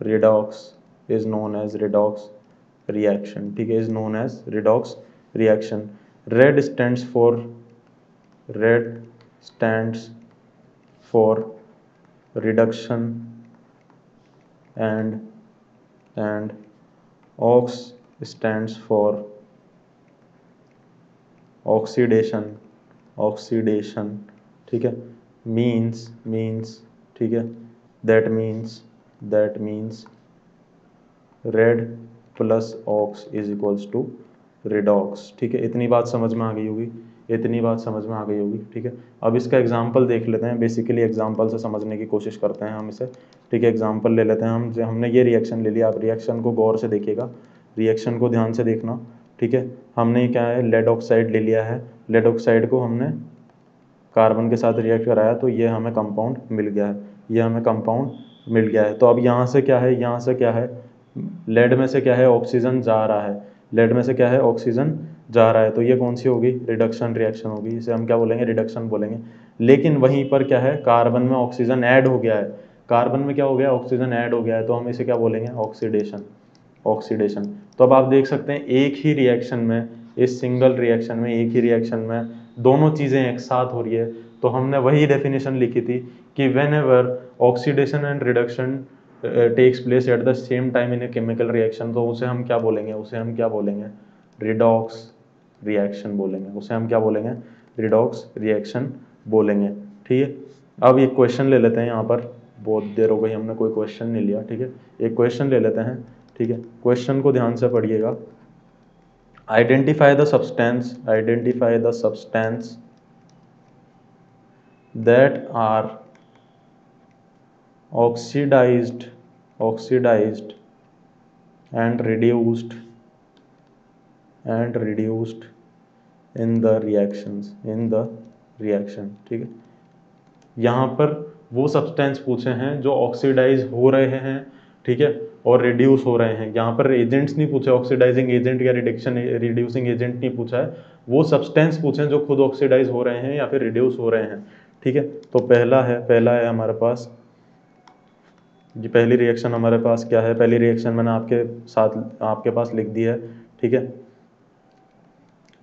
redox is known as redox reaction ठीक है? Is known as redox reaction red stands for red stands for reduction and and ox stands for oxidation oxidation ठीक है means means ठीक है that means that means red plus ox is equals to redox ठीक है इतनी बात समझ में आ गई होगी इतनी बात समझ में आ गई होगी, ठीक है? अब इसका एग्ज़ाम्पल देख लेते हैं बेसिकली एग्ज़ाम्पल से समझने की कोशिश करते हैं हम इसे, ठीक है? एग्ज़ाम्पल ले लेते हैं हम हमने ये रिएक्शन ले लिया। आप रिएक्शन को गौर से देखिएगा। रिएक्शन को ध्यान से देखना, ठीक है? हमने क्या है? लेड ऑक्साइड ले लिया है। लेड ऑक्साइड को हमने कार्बन के साथ रिएक्ट कराया तो ये हमें कंपाउंड मिल गया है। ये हमें कंपाउंड मिल गया है। तो अब यहाँ से क्या है? यहाँ से क्या है? लेड में से क्या है? ऑक्सीजन जा रहा है। लेड में से क्या है? ऑक्सीजन जा रहा है तो ये कौन सी होगी? रिडक्शन रिएक्शन होगी, इसे हम क्या बोलेंगे? रिडक्शन बोलेंगे। लेकिन वहीं पर क्या है? कार्बन में ऑक्सीजन ऐड हो गया है। कार्बन में क्या हो गया? ऑक्सीजन ऐड हो गया है तो हम इसे क्या बोलेंगे? ऑक्सीडेशन ऑक्सीडेशन तो अब आप देख सकते हैं, एक ही रिएक्शन में, इस सिंगल रिएक्शन में, एक ही रिएक्शन में, दोनों चीज़ें एक साथ हो रही है। तो हमने वही डेफिनेशन लिखी थी कि whenever oxidation and reduction takes place at the same time in a chemical reaction तो उसे हम क्या बोलेंगे? उसे हम क्या बोलेंगे? रिडॉक्स रिएक्शन बोलेंगे। उसे हम क्या बोलेंगे? रिडॉक्स रिएक्शन बोलेंगे। ठीक है? अब एक क्वेश्चन ले लेते हैं यहाँ पर। बहुत देर हो गई, हमने कोई क्वेश्चन नहीं लिया, ठीक है? एक क्वेश्चन ले लेते हैं, ठीक है? क्वेश्चन को ध्यान से पढ़िएगा। Identify the substance identify the substance that are oxidized oxidized and reduced. And reduced in the reactions in the reaction ठीक है? यहाँ पर वो सब्सटेंस पूछे हैं जो ऑक्सीडाइज हो रहे हैं, ठीक है? और रिड्यूस हो रहे हैं। यहाँ पर एजेंट्स नहीं पूछे ऑक्सीडाइजिंग एजेंट या रिडक्शन रिड्यूसिंग एजेंट नहीं पूछा है। वो सब्सटेंस पूछे हैं जो खुद ऑक्सीडाइज हो रहे हैं या फिर रिड्यूस हो रहे हैं, ठीक है? तो पहला है पहला है हमारे पास। ये पहली रिएक्शन हमारे पास क्या है? पहली रिएक्शन मैंने आपके साथ, आपके पास लिख दी है, ठीक है?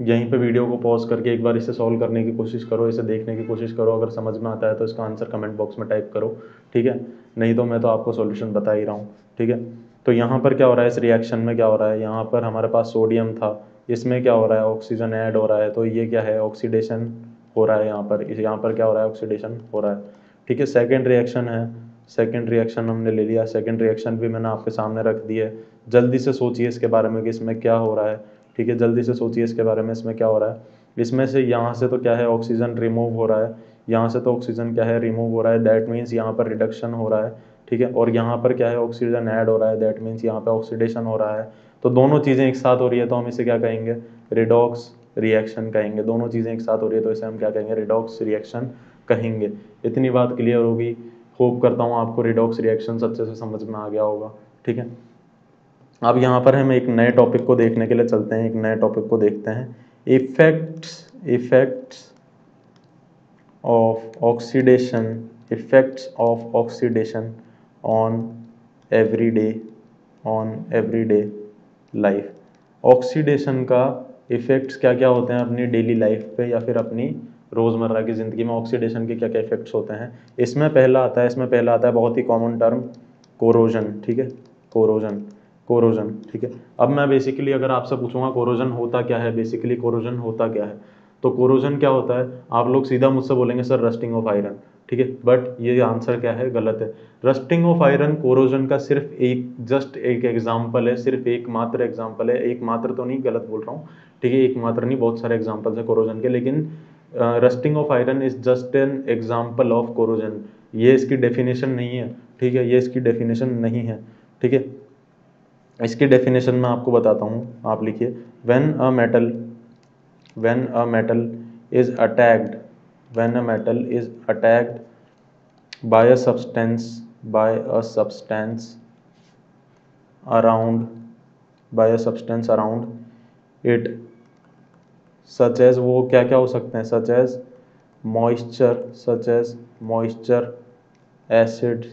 यहीं पे वीडियो को पॉज करके एक बार इसे सॉल्व करने की कोशिश करो, इसे देखने की कोशिश करो, अगर समझ में आता है तो इसका आंसर कमेंट बॉक्स में टाइप करो, ठीक है? नहीं तो मैं तो आपको सॉल्यूशन बता ही रहा हूँ, ठीक है? तो यहाँ पर क्या हो रहा है, इस रिएक्शन में क्या हो रहा है? यहाँ पर हमारे पास सोडियम था, इसमें क्या हो रहा है ऑक्सीजन ऐड हो रहा है तो ये क्या है ऑक्सीडेशन हो रहा है यहाँ पर, इस यहाँ पर क्या हो रहा है ऑक्सीडेशन हो रहा है, ठीक है? सेकेंड रिएक्शन है सेकेंड रिएक्शन हमने ले लिया सेकेंड रिएक्शन भी मैंने आपके सामने रख दी है, जल्दी से सोचिए इसके बारे में कि इसमें क्या हो रहा है ठीक है, जल्दी से सोचिए इसके बारे में, इसमें क्या हो रहा है। इसमें से यहाँ से तो क्या है ऑक्सीजन रिमूव हो रहा है। यहाँ से तो ऑक्सीजन क्या है रिमूव हो रहा है। दैट मीन्स यहाँ पर रिडक्शन हो रहा है, ठीक है। और यहाँ पर क्या है ऑक्सीजन ऐड हो रहा है। दैट मीन्स यहाँ पर ऑक्सीडेशन हो रहा है। तो दोनों चीज़ें एक साथ हो रही है तो हम इसे क्या कहेंगे? रिडॉक्स रिएक्शन कहेंगे। दोनों चीज़ें एक साथ हो रही है तो इसे हम क्या कहेंगे? रिडॉक्स रिएक्शन कहेंगे। इतनी बात क्लियर होगी। होप करता हूँ आपको रिडॉक्स रिएक्शन अच्छे से समझ में आ गया होगा, ठीक है। अब यहाँ पर हम एक नए टॉपिक को देखने के लिए चलते हैं, एक नए टॉपिक को देखते हैं। Effects effects of oxidation effects of oxidation on everyday on everyday life oxidation का इफ़ेक्ट्स क्या क्या होते हैं अपनी डेली लाइफ पे या फिर अपनी रोज़मर्रा की ज़िंदगी में ऑक्सीडेशन के क्या क्या इफेक्ट्स होते हैं? इसमें पहला आता है, इसमें पहला आता है बहुत ही कॉमन टर्म कोरोजन ठीक है? कोरोजन कोरोजन, ठीक है? अब मैं बेसिकली अगर आपसे पूछूँगा, कोरोजन होता क्या है? बेसिकली कोरोजन होता क्या है? तो कोरोजन क्या होता है? आप लोग सीधा मुझसे बोलेंगे, सर रस्टिंग ऑफ़ आयरन ठीक है? बट ये आंसर क्या है? गलत है। रस्टिंग ऑफ़ आयरन कोरोजन का सिर्फ़ एक जस्ट एक एग्ज़ाम्पल है, सिर्फ़ एक मात्र एग्ज़ाम्पल है। एक मात्र तो नहीं, गलत बोल रहा हूँ। ठीक है? एक मात्र नहीं, बहुत सारे एग्जाम्पल्स है कोरोजन के, लेकिन rusting of iron is just an example of corrosion. ये इसकी डेफिनेशन नहीं है, ठीक है? ये इसकी डेफिनेशन नहीं है, ठीक है? इसकी डेफिनेशन मैं आपको बताता हूँ। आप लिखिए when a metal when a metal is attacked when a metal is attacked by a substance by a substance around by a substance around it such as वो क्या क्या हो सकते हैं? Such as moisture such as moisture acid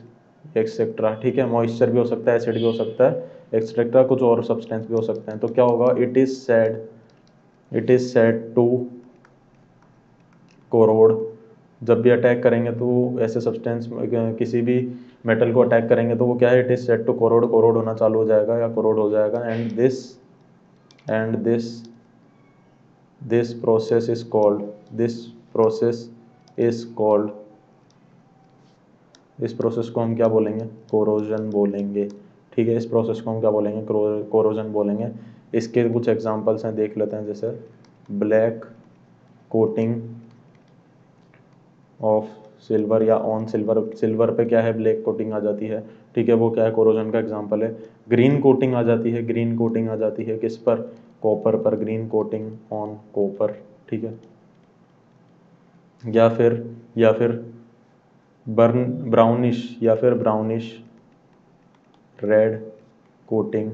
etcetera ठीक है? Moisture भी हो सकता है एसिड भी हो सकता है। एक्सेट्रा कुछ और सब्सटेंस भी हो सकते हैं। तो क्या होगा? It is said it is said to corrode जब भी अटैक करेंगे तो ऐसे सब्सटेंस किसी भी मेटल को अटैक करेंगे तो वो क्या है? It is set to corrode corrode होना चालू हो जाएगा या कोरोड हो जाएगा। And this and this this process is called this process is called इस प्रोसेस को हम क्या बोलेंगे? कोरोजन बोलेंगे। ठीक है इस प्रोसेस को हम क्या बोलेंगे? कोरोजन बोलेंगे। इसके कुछ एग्जांपल्स हैं, देख लेते हैं। जैसे ब्लैक कोटिंग ऑफ़ सिल्वर या ऑन सिल्वर सिल्वर पे क्या है? ब्लैक कोटिंग आ जाती है। ठीक है, वो क्या है? कोरोजन का एग्जांपल है। ग्रीन कोटिंग आ जाती है। ग्रीन कोटिंग आ जाती है किस पर? कॉपर पर। ग्रीन कोटिंग ऑन कॉपर ठीक है? या फिर या फिर बर्न ब्राउनिश या फिर brownish red coating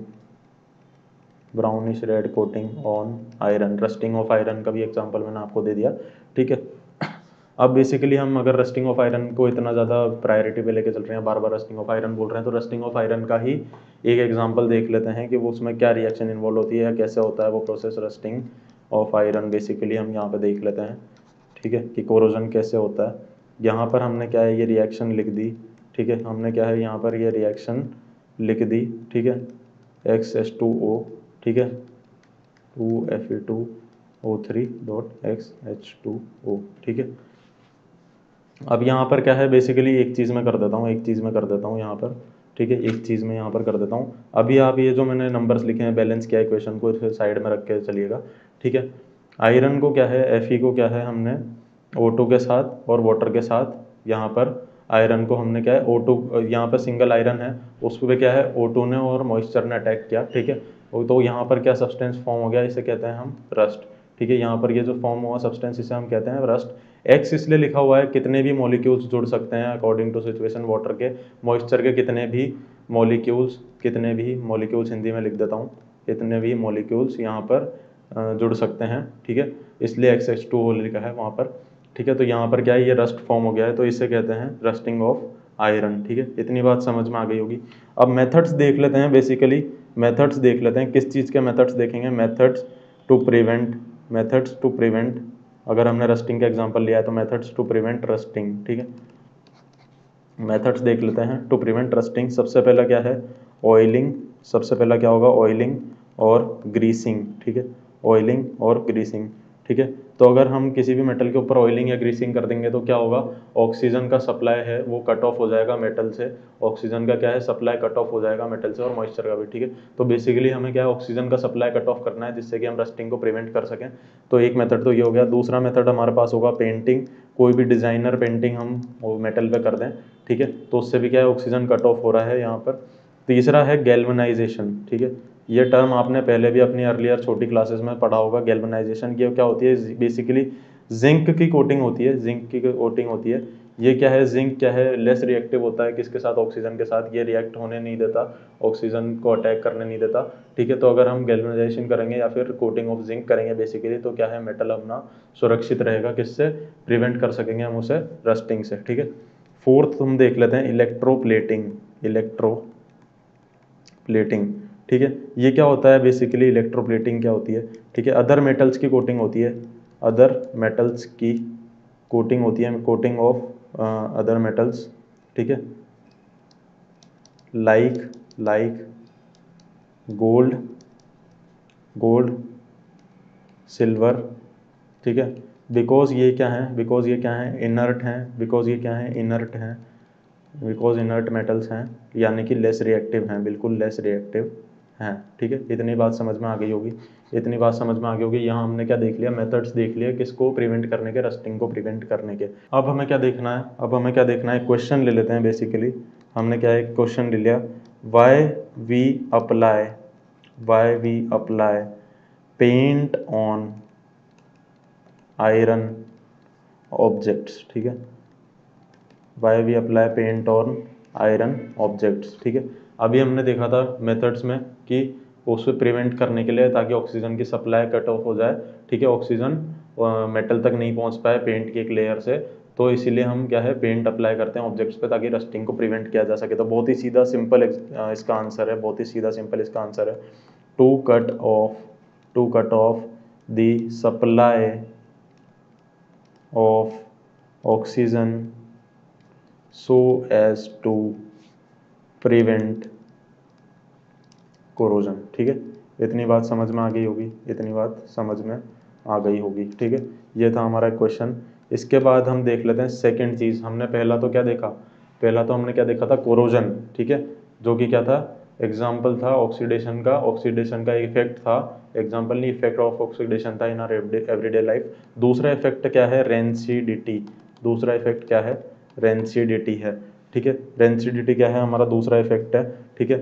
brownish red coating on iron rusting of iron का भी एग्जांपल मैंने आपको दे दिया, ठीक है? अब बेसिकली हम अगर रस्टिंग ऑफ़ आयरन को इतना ज़्यादा प्रायोरिटी पे लेके चल रहे हैं बार बार रस्टिंग ऑफ़ आयरन बोल रहे हैं तो रस्टिंग ऑफ़ आयरन का ही एक एग्जांपल देख लेते हैं कि वो उसमें क्या रिएक्शन इन्वॉल्व होती है, कैसे होता है वो process rusting of iron basically हम यहाँ पे देख लेते हैं, ठीक है? कि कोरोजन कैसे होता है। यहाँ पर हमने क्या है, ये रिएक्शन लिख दी, ठीक है? हमने क्या है, यहाँ पर ये रिएक्शन लिख दी, ठीक है? एक्स एस टू ओ ठीक है? Two F E two O three dot X H two O ठीक है? अब यहाँ पर क्या है? बेसिकली एक चीज़ में कर देता हूँ, एक चीज़ में कर देता हूँ यहाँ पर, ठीक है? एक चीज़ में यहाँ पर कर देता हूँ। अभी आप ये जो मैंने नंबर्स लिखे हैं बैलेंस किया इक्वेशन को, इसे साइड में रख के चलिएगा, ठीक है? आयरन को क्या है? एफ़ को क्या है? हमने ओटो के साथ और वाटर के साथ यहाँ पर आयरन को हमने क्या है ओटो यहाँ पर सिंगल आयरन है, उस पर क्या है ओटो ने और मॉइस्चर ने अटैक किया, ठीक है? तो यहाँ पर क्या सब्सटेंस फॉर्म हो गया, इसे कहते हैं हम रस्ट ठीक है? यहाँ पर ये जो फॉर्म हुआ सब्सटेंस इसे हम कहते हैं रस्ट एक्स इसलिए लिखा हुआ है, कितने भी मॉलिक्यूल्स जुड़ सकते हैं अकॉर्डिंग टू सिचुएशन वाटर के मॉइस्चर के कितने भी मॉलिक्यूल्स कितने भी मॉलिक्यूल्स हिंदी में लिख देता हूँ, कितने भी मॉलिक्यूल्स यहाँ पर जुड़ सकते हैं, ठीक है? इसलिए एक्स एक्स टू लिखा है वहाँ पर। ठीक है तो यहाँ पर क्या है, ये रस्ट फॉर्म हो गया है तो इसे कहते हैं रस्टिंग ऑफ़ आयरन ठीक है? इतनी बात समझ में आ गई होगी। अब मेथड्स देख लेते हैं बेसिकली मेथड्स देख लेते हैं, किस चीज़ के मेथड्स देखेंगे? Methods to prevent methods to prevent अगर हमने रस्टिंग का एग्जांपल लिया है तो मेथड्स टू प्रिवेंट रस्टिंग ठीक है? मेथड्स देख लेते हैं टू प्रिवेंट रस्टिंग सबसे पहला क्या है? ऑयलिंग सबसे पहला क्या होगा? ऑयलिंग और ग्रीसिंग ठीक है? ऑयलिंग और ग्रीसिंग ठीक है? तो अगर हम किसी भी मेटल के ऊपर ऑयलिंग या ग्रीसिंग कर देंगे तो क्या होगा? ऑक्सीजन का सप्लाई है, वो कट ऑफ़ हो जाएगा मेटल से। ऑक्सीजन का क्या है? सप्लाई कट ऑफ़ हो जाएगा मेटल से और मॉइस्चर का भी, ठीक है? तो बेसिकली हमें क्या है? ऑक्सीजन का सप्लाई कट ऑफ़ करना है जिससे कि हम रस्टिंग को प्रिवेंट कर सकें। तो एक मेथड तो ये हो गया। दूसरा मेथड हमारे पास होगा पेंटिंग कोई भी डिज़ाइनर पेंटिंग हम वो मेटल पर कर दें, ठीक है? तो उससे भी क्या है? ऑक्सीजन कट ऑफ़ हो रहा है यहाँ पर। तीसरा है गैल्वनाइजेशन ठीक है? ये टर्म आपने पहले भी अपनी अर्लियर छोटी क्लासेस में पढ़ा होगा गैल्वनाइजेशन ये क्या होती है? बेसिकली जिंक की कोटिंग होती है जिंक की कोटिंग होती है। ये क्या है? जिंक क्या है? लेस रिएक्टिव होता है किसके साथ? ऑक्सीजन के साथ। ये रिएक्ट होने नहीं देता। ऑक्सीजन को अटैक करने नहीं देता। ठीक है? तो अगर हम गैल्वनाइजेशन करेंगे या फिर कोटिंग ऑफ़ जिंक करेंगे बेसिकली तो क्या है? मेटल अपना सुरक्षित रहेगा। किससे? प्रिवेंट कर सकेंगे हम उसे रस्टिंग से। ठीक है? फोर्थ हम देख लेते हैं इलेक्ट्रोप्लेटिंग इलेक्ट्रो प्लेटिंग ठीक है? ये क्या होता है बेसिकली इलेक्ट्रोप्लेटिंग क्या होती है? ठीक है अदर मेटल्स की कोटिंग होती है। अदर मेटल्स की कोटिंग होती है कोटिंग ऑफ़ अदर मेटल्स ठीक है? Like like gold gold silver ठीक है? बिकॉज़ ये क्या है? बिकॉज़ ये क्या है? इनर्ट हैं। बिकॉज़ ये क्या है? इनर्ट हैं। बिकॉज़ इनर्ट मेटल्स हैं। यानी कि लेस रिएक्टिव हैं। बिल्कुल लेस रिएक्टिव हैं, ठीक है? इतनी बात समझ में आ गई होगी। इतनी बात समझ में आ गई होगी। यहाँ हमने क्या देख लिया? मेथड्स देख लिया किसको प्रिवेंट करने के रस्टिंग को प्रिवेंट करने के। अब हमें क्या देखना है? अब हमें क्या देखना है? क्वेश्चन ले लेते हैं बेसिकली हमने क्या एक क्वेश्चन ले लिया? Why we apply why we apply paint on iron objects ठीक है? Why we apply paint on iron objects ठीक है? अभी हमने देखा था मेथड्स में कि उसको प्रिवेंट करने के लिए ताकि ऑक्सीजन की सप्लाई कट ऑफ़ हो जाए। ठीक है ऑक्सीजन मेटल तक नहीं पहुँच पाए पेंट के एक लेयर से। तो इसीलिए हम क्या है पेंट अप्लाई करते हैं ऑब्जेक्ट्स पे ताकि रस्टिंग को प्रिवेंट किया जा सके। तो बहुत ही सीधा सिंपल इसका आंसर है, बहुत ही सीधा सिंपल इसका आंसर है। To cut off to cut off the supply of oxygen so as to prevent corrosion ठीक है? इतनी बात समझ में आ गई होगी, इतनी बात समझ में आ गई होगी, ठीक है? ये था हमारा क्वेश्चन इसके बाद हम देख लेते हैं सेकेंड चीज़. हमने पहला तो क्या देखा? पहला तो हमने क्या देखा था? कोरोजन ठीक है? जो कि क्या था? एग्ज़ाम्पल था ऑक्सीडेशन का. ऑक्सीडेशन का इफ़ेक्ट था. एग्ज़ाम्पल नहीं इफ़ेक्ट ऑफ़ ऑक्सीडेशन था इन आर एवरीडे लाइफ दूसरा इफ़ेक्ट क्या है? रेंसीडिटी दूसरा इफ़ेक्ट क्या है? रेंसीडिटी है, ठीक है? रेंसीडिटी क्या है? हमारा दूसरा इफ़ेक्ट है, ठीक है?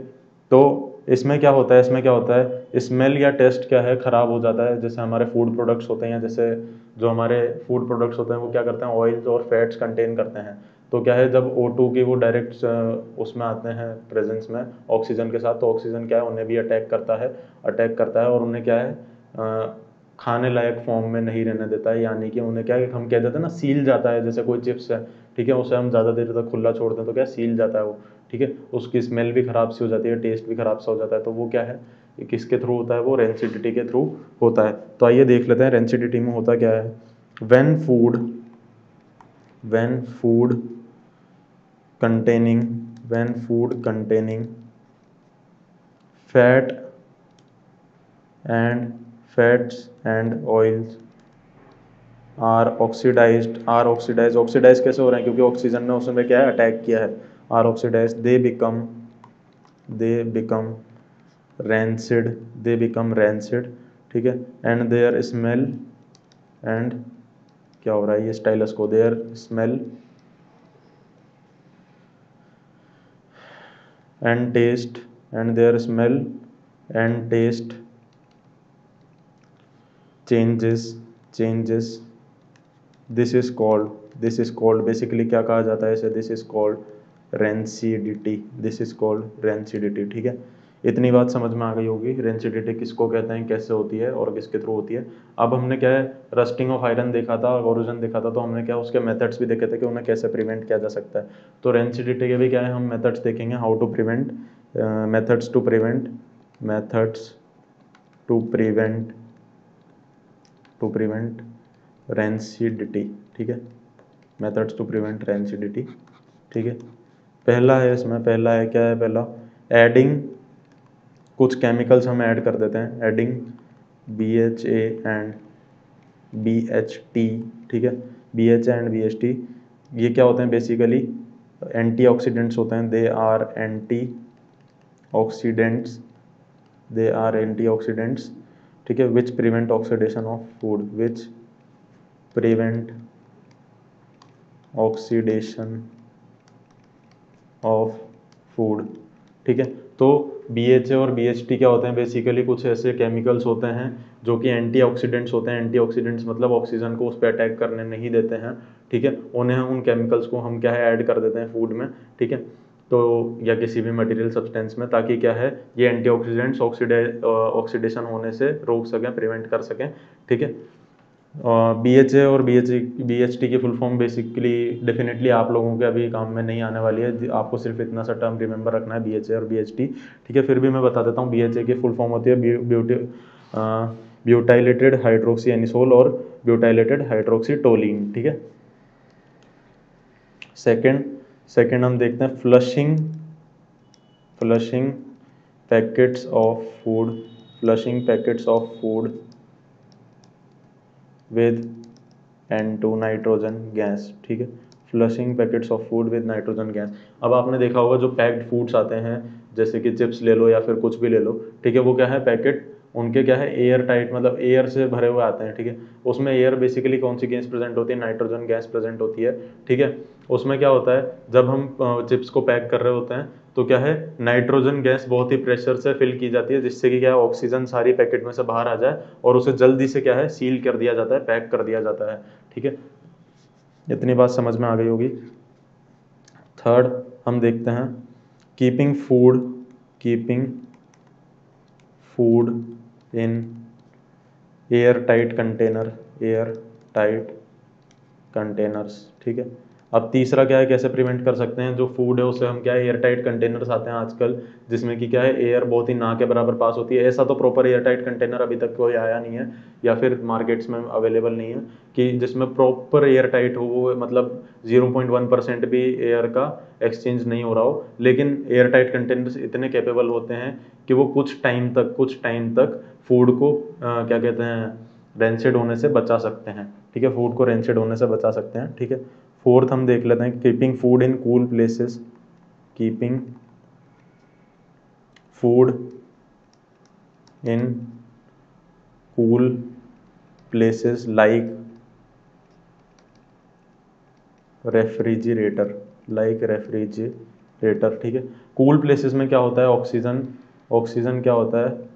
तो इसमें क्या होता है, इसमें क्या होता है स्मेल या टेस्ट क्या है, ख़राब हो जाता है। जैसे हमारे फ़ूड प्रोडक्ट्स होते हैं, जैसे जो हमारे फ़ूड प्रोडक्ट्स होते हैं, वो क्या करते हैं ऑयल्स और फैट्स कंटेन करते हैं। तो क्या है, जब ओ टू की वो डायरेक्ट उसमें आते हैं प्रेजेंस में ऑक्सीजन के साथ तो ऑक्सीजन क्या है, उन्हें भी अटैक करता है अटैक करता है और उन्हें क्या है खाने लायक फॉर्म में नहीं रहने देता है। यानी कि उन्हें क्या है, हम कह देते हैं ना सील जाता है। जैसे कोई चिप्स है, ठीक है, उसे हम ज़्यादा देर तक खुला छोड़ दें तो क्या सील जाता है वो। ठीक है? उसकी स्मेल भी ख़राब सी हो जाती है टेस्ट भी ख़राब सा हो जाता है तो वो क्या है? किसके थ्रू होता है? वो रेंसिडिटी के थ्रू होता है। तो आइए देख लेते हैं रेंसिडिटी में होता क्या है। When food when food containing, when food containing fat and fats and oils are oxidized are oxidize oxidize कैसे हो रहे हैं? क्योंकि ऑक्सीजन ने उसमें क्या है? अटैक किया है। Are oxidize they become they become rancid they become rancid ठीक है एंड देयर स्मेल एंड क्या हो रहा है ये स्टाइलस को their smell and taste and their smell and taste changes changes this is called this is called basically क्या कहा जाता है इसे this is called rancidity. This is called rancidity, ठीक है? इतनी बात समझ में आ गई होगी। रेंसिडिटी किसको कहते हैं, कैसे होती है और किसके थ्रू होती है? अब हमने क्या है? रस्टिंग ऑफ़ आयरन देखा था ओरिजन देखा था तो हमने क्या, उसके मेथड्स भी देखे थे कि उन्हें कैसे प्रिवेंट किया जा सकता है। तो रेंसिडिटी के भी क्या है, हम मेथड्स देखेंगे। How to prevent methods to prevent methods to prevent to prevent rancidity ठीक है? मेथड्स टू प्रिवेंट रेंसिडिटी ठीक है? पहला है इसमें, पहला है क्या है पहला? एडिंग कुछ केमिकल्स हम ऐड कर देते हैं। Adding B H A and B H T ठीक है? B H and B H T ये क्या होते हैं बेसिकली एंटीऑक्सीडेंट्स होते हैं। They are antioxidants they are antioxidants ठीक है? Which prevent oxidation of food which prevent oxidation of food ठीक है? तो बी एच ए और बी एच टी क्या होते हैं? बेसिकली कुछ ऐसे केमिकल्स होते हैं जो कि एंटीऑक्सीडेंट्स होते हैं। एंटीऑक्सीडेंट्स मतलब ऑक्सीजन को उस पर अटैक करने नहीं देते हैं, ठीक है? उन्हें उन केमिकल्स को हम क्या है? ऐड कर देते हैं फ़ूड में, ठीक है? तो या किसी भी मटेरियल सब्सटेंस में, ताकि क्या है? ये एंटीऑक्सीडेंट्स ऑक्सीडे ऑक्सीडेशन होने से रोक सकें प्रिवेंट कर सकें, ठीक है? बी एच ए और B H B H T की फुल फॉर्म बेसिकली डेफिनेटली आप लोगों के अभी काम में नहीं आने वाली है। आपको सिर्फ़ इतना सा टर्म रिमेंबर रखना है बी एच ए और बी एच टी ठीक है, फिर भी मैं बता देता हूँ बी एच ए की फुल फॉर्म होती है ब्यूटी ब्यूटाइलेटेड हाइड्रोक्सी एनिसोल और ब्यूटाइलेटेड हाइड्रोक्सी टोलिन ठीक है? सेकेंड सेकेंड हम देखते हैं flushing flushing packets of food flushing packets of food with N two nitrogen gas ठीक है? Flushing packets of food with nitrogen gas अब आपने देखा होगा जो पैक्ड फूड्स आते हैं, जैसे कि चिप्स ले लो या फिर कुछ भी ले लो, ठीक है? वो क्या है? पैकेट उनके क्या है? एयर टाइट मतलब एयर से भरे हुए आते हैं, ठीक है? उसमें एयर बेसिकली कौन सी गैस प्रेजेंट होती है? नाइट्रोजन गैस प्रेजेंट होती है, ठीक है? उसमें क्या होता है? जब हम चिप्स को पैक कर रहे होते हैं तो क्या है? नाइट्रोजन गैस बहुत ही प्रेशर से फिल की जाती है, जिससे कि क्या है? ऑक्सीजन सारी पैकेट में से बाहर आ जाए और उसे जल्दी से क्या है? सील कर दिया जाता है पैक कर दिया जाता है। ठीक है? इतनी बात समझ में आ गई होगी। थर्ड हम देखते हैं। Keeping food keeping food in airtight container airtight containers ठीक है? अब तीसरा क्या है कैसे प्रिवेंट कर सकते हैं? जो फ़ूड है उसे हम क्या है एयर टाइट कंटेनर्स आते हैं आजकल जिसमें कि क्या है एयर बहुत ही ना के बराबर पास होती है। ऐसा तो प्रॉपर एयर टाइट कंटेनर अभी तक कोई आया नहीं है या फिर मार्केट्स में अवेलेबल नहीं है कि जिसमें प्रॉपर एयर टाइट हो वो मतलब ज़ीरो पॉइंट वन परसेंट भी एयर का एक्सचेंज नहीं हो रहा हो। लेकिन एयर टाइट कंटेनर्स इतने कैपेबल होते हैं कि वो कुछ टाइम तक कुछ टाइम तक फ़ूड को आ, क्या कहते हैं रेंसेड होने से बचा सकते हैं। ठीक है? फ़ूड को रेंसेड होने से बचा सकते हैं। ठीक है? फोर्थ हम देख लेते हैं keeping food in cool places keeping food in cool places like refrigerator like refrigerator ठीक है? कूल प्लेसेस में क्या होता है? ऑक्सीजन ऑक्सीजन क्या होता है?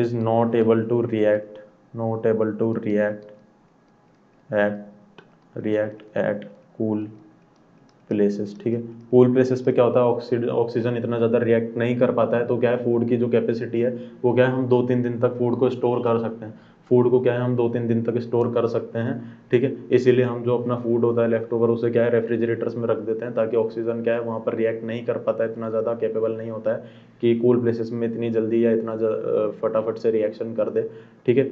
Is not able to react not able to react at react at cool places ठीक है? कूल प्लेसेस पे क्या होता है? ऑक्सीजन ऑक्सीजन इतना ज़्यादा रिएक्ट नहीं कर पाता है तो क्या है? फ़ूड की जो कैपेसिटी है, वो क्या है? हम दो तीन दिन तक फ़ूड को स्टोर कर सकते हैं। फ़ूड को क्या है? हम दो तीन दिन तक स्टोर कर सकते हैं, ठीक है? इसीलिए हम जो अपना फ़ूड होता है लेफ़्ट ओवर उसे क्या है? रेफ्रिजरेटर्स में रख देते हैं, ताकि ऑक्सीजन क्या है? वहाँ पर रिएक्ट नहीं कर पाता, इतना ज़्यादा कैपेबल नहीं होता है, कि कूल प्लेसेस में इतनी जल्दी या इतना फटाफट से रिएक्शन कर दे, ठीक है?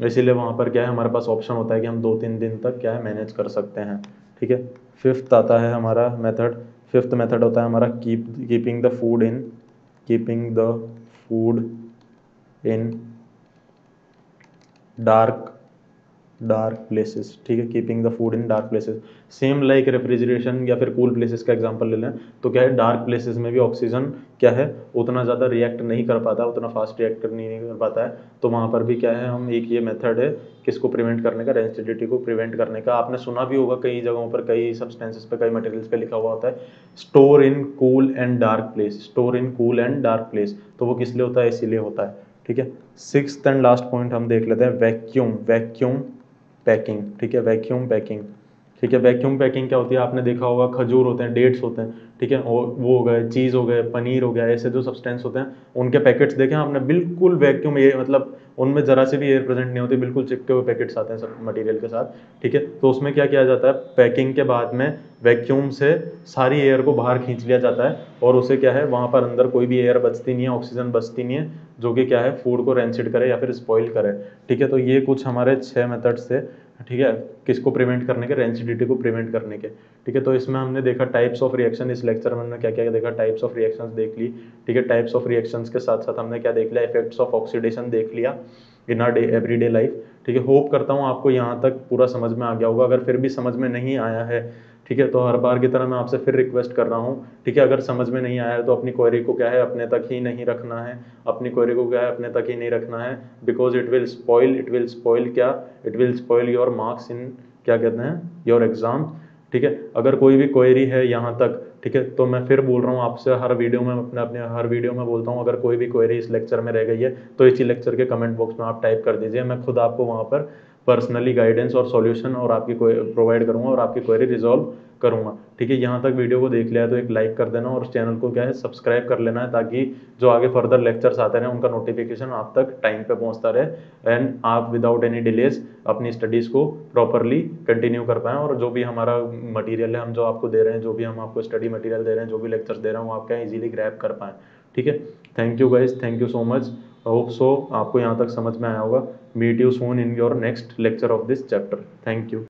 इसीलिए वहाँ पर क्या है? हमारे पास ऑप्शन होता है कि हम दो तीन दिन तक क्या है? मैनेज कर सकते हैं। ठीक है? फिफ्थ आता है हमारा मेथड फिफ्थ मेथड होता है हमारा keep keeping the food in keeping the food in dark dark places ठीक है? Keeping the food in dark places same like refrigeration या फिर कूल प्लेसेस का एग्जांपल ले लें तो क्या है? डार्क प्लेसेस में भी ऑक्सीजन क्या है? उतना ज़्यादा रिएक्ट नहीं कर पाता उतना फास्ट रिएक्ट नहीं, कर पाता है। तो वहाँ पर भी क्या है? हम एक ये मेथड है किसको प्रिवेंट करने का रेंसिडिटी को प्रिवेंट करने का। आपने सुना भी होगा कई जगहों पर, कई सब्सटेंसेस पे, कई मटेरियल्स पे लिखा हुआ होता है store in cool and dark place store in cool and dark place तो वो किस लिए होता है? इसीलिए होता है। ठीक है? सिक्स एंड लास्ट पॉइंट हम देख लेते हैं वैक्यूम वैक्यूम पैकिंग ठीक है? वैक्यूम पैकिंग ठीक है वैक्यूम पैकिंग क्या होती है? आपने देखा होगा, खजूर होते हैं डेट्स होते हैं, ठीक है? और वो हो गए चीज़ हो गए, पनीर हो गया, ऐसे जो सब्सटेंस होते हैं, उनके पैकेट्स देखें आपने, बिल्कुल वैक्यूम ये मतलब उनमें ज़रा से भी एयर प्रेजेंट नहीं होती, बिल्कुल चिपके हुए पैकेट्स आते हैं सब मटेरियल के साथ, ठीक है? तो उसमें क्या किया जाता है? पैकिंग के बाद में वैक्यूम से सारी एयर को बाहर खींच लिया जाता है और उसे क्या है? वहाँ पर अंदर कोई भी एयर बचती नहीं है ऑक्सीजन बचती नहीं है, जो कि क्या है? फ़ूड को रेंसिड करे या फिर स्पॉइल करे, ठीक है? तो ये कुछ हमारे छः मेथड्स थे ठीक है, किसको प्रिवेंट करने के रेंसिडिटी को प्रिवेंट करने के। ठीक है तो इसमें हमने देखा टाइप्स ऑफ़ रिएक्शन इस लेक्चर में हमने क्या क्या देखा टाइप्स ऑफ़ रिएक्शंस देख ली। ठीक है टाइप्स ऑफ़ रिएक्शंस के साथ साथ हमने क्या देख लिया इफेक्ट्स ऑफ़ ऑक्सीडेशन देख लिया in our day every day life ठीक है होप करता हूँ आपको यहाँ तक पूरा समझ में आ गया होगा। अगर फिर भी समझ में नहीं आया है ठीक है? तो हर बार की तरह मैं आपसे फिर रिक्वेस्ट कर रहा हूँ, ठीक है? अगर समझ में नहीं आया है तो अपनी क्वेरी को क्या है? अपने तक ही नहीं रखना है। अपनी क्वेरी को क्या है? अपने तक ही नहीं रखना है। Because it will spoil it will spoil क्या? It will spoil your marks in क्या कहते हैं? योर एग्ज़ाम ठीक है? अगर कोई भी क्वेरी है यहाँ तक, ठीक है? तो मैं फिर बोल रहा हूँ आपसे, हर वीडियो में अपने अपने, हर वीडियो में बोलता हूँ, अगर कोई भी क्वेरी इस लेक्चर में रह गई है तो इसी लेक्चर के कमेंट बॉक्स में आप टाइप कर दीजिए, मैं खुद आपको वहाँ पर पर्सनली गाइडेंस और सॉल्यूशन और आपकी प्रोवाइड करूँगा और आपकी क्वेरी रिजॉल्व करूँगा। ठीक है, यहाँ तक वीडियो को देख लिया तो एक लाइक कर देना और चैनल को क्या है सब्सक्राइब कर लेना है ताकि जो आगे फर्दर लेक्चर्स आते रहे, उनका नोटिफिकेशन आप तक टाइम पे पहुँचता रहे एंड आप विदाउट एनी डिलेज अपनी स्टडीज़ को प्रॉपरली कंटिन्यू कर पाएँ और जो भी हमारा मटीरियल है, हम जो आपको दे रहे हैं, जो भी हम आपको स्टडी मटीरियल दे रहे हैं, जो भी लेक्चर्स दे रहे हैं, वो आप क्या इजीली ग्रैप कर पाएँ। ठीक है? Thank you guys thank you so much hope so आपको यहाँ तक समझ में आया होगा। Meet you soon in your next lecture of this chapter thank you